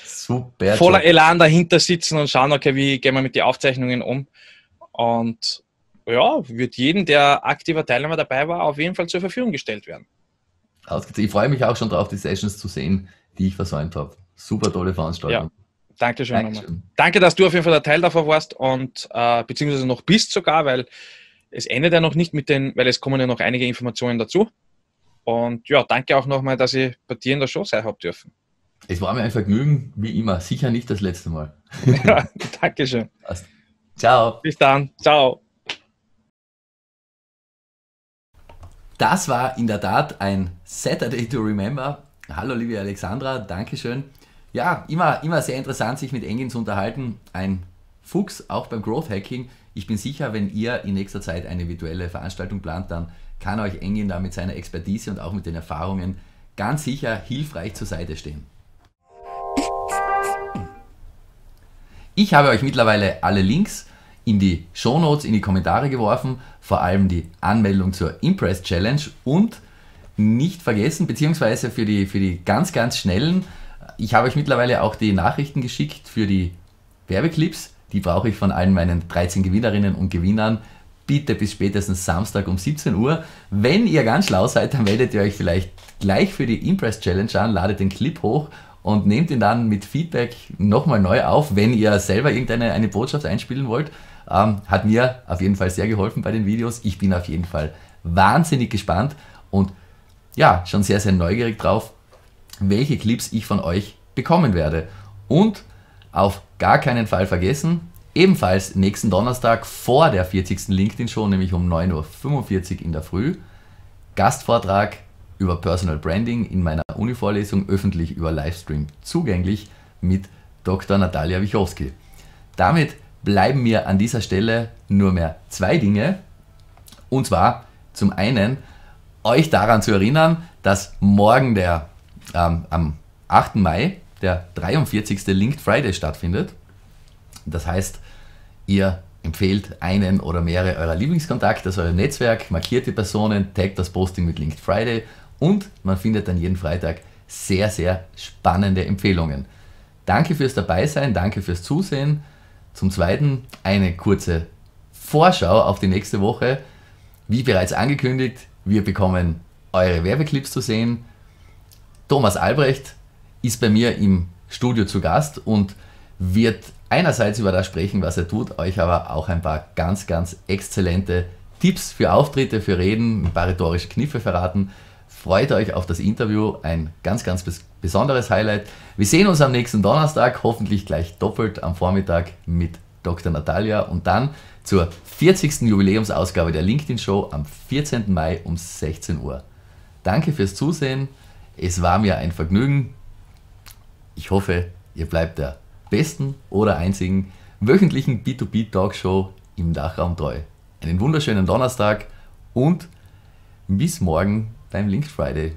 Super voller Job. Elan dahinter sitzen und schauen, okay, wie gehen wir mit den Aufzeichnungen um. Und ja, wird jedem, der aktiver Teilnehmer dabei war, auf jeden Fall zur Verfügung gestellt werden.
Ich freue mich auch schon darauf, die Sessions zu sehen, die ich versäumt habe. Super tolle Veranstaltung. Ja.
Dankeschön, Dankeschön. Danke, dass du auf jeden Fall der Teil davon warst und äh, beziehungsweise noch bist sogar, weil es endet ja noch nicht mit den, weil es kommen ja noch einige Informationen dazu. Und ja, danke auch nochmal, dass ich bei dir in der Show sein habe dürfen.
Es war mir ein Vergnügen, wie immer. Sicher nicht das letzte Mal.
ja, Dankeschön.
Ciao.
Bis dann. Ciao.
Das war in der Tat ein Saturday to Remember. Hallo liebe Alexandra, Dankeschön. Ja, immer, immer sehr interessant, sich mit Engin zu unterhalten. Ein Fuchs, auch beim Growth Hacking. Ich bin sicher, wenn ihr in nächster Zeit eine virtuelle Veranstaltung plant, dann kann euch Engin da mit seiner Expertise und auch mit den Erfahrungen ganz sicher hilfreich zur Seite stehen. Ich habe euch mittlerweile alle Links in die Shownotes, in die Kommentare geworfen, vor allem die Anmeldung zur Impress Challenge und nicht vergessen, beziehungsweise für die, für die ganz, ganz schnellen, ich habe euch mittlerweile auch die Nachrichten geschickt für die Werbeclips. Die brauche ich von allen meinen 13 Gewinnerinnen und Gewinnern. Bitte bis spätestens Samstag um 17 Uhr. Wenn ihr ganz schlau seid, dann meldet ihr euch vielleicht gleich für die Impress Challenge an, ladet den Clip hoch und nehmt ihn dann mit Feedback nochmal neu auf, wenn ihr selber irgendeine eine Botschaft einspielen wollt. Ähm, hat mir auf jeden Fall sehr geholfen bei den Videos. Ich bin auf jeden Fall wahnsinnig gespannt und ja, schon sehr, sehr neugierig drauf, welche Clips ich von euch bekommen werde. Und auf gar keinen Fall vergessen, ebenfalls nächsten Donnerstag vor der 40. LinkedIn-Show, nämlich um 9.45 Uhr in der Früh, Gastvortrag über Personal Branding in meiner Uni-Vorlesung öffentlich über Livestream zugänglich mit Dr. Natalia Wichowski. Damit bleiben mir an dieser Stelle nur mehr zwei Dinge. Und zwar zum einen euch daran zu erinnern, dass morgen der ähm, am 8. Mai der 43. Linked Friday stattfindet. Das heißt, ihr empfehlt einen oder mehrere eurer Lieblingskontakte aus eurem Netzwerk, markiert die Personen, taggt das Posting mit Linked Friday und man findet dann jeden Freitag sehr, sehr spannende Empfehlungen. Danke fürs Dabeisein, danke fürs Zusehen. Zum Zweiten eine kurze Vorschau auf die nächste Woche. Wie bereits angekündigt, wir bekommen eure Werbeclips zu sehen. Thomas Albrecht ist bei mir im Studio zu Gast und wird einerseits über das sprechen, was er tut, euch aber auch ein paar ganz, ganz exzellente Tipps für Auftritte, für Reden, ein paar rhetorische Kniffe verraten. Freut euch auf das Interview, ein ganz, ganz besonderes Highlight. Wir sehen uns am nächsten Donnerstag, hoffentlich gleich doppelt am Vormittag mit Dr. Natalia und dann zur 40. Jubiläumsausgabe der LinkedIn Show am 14. Mai um 16 Uhr. Danke fürs Zusehen. Es war mir ein Vergnügen. Ich hoffe, ihr bleibt der besten oder einzigen wöchentlichen B2B Talkshow im Dachraum treu. Einen wunderschönen Donnerstag und bis morgen beim Link Friday.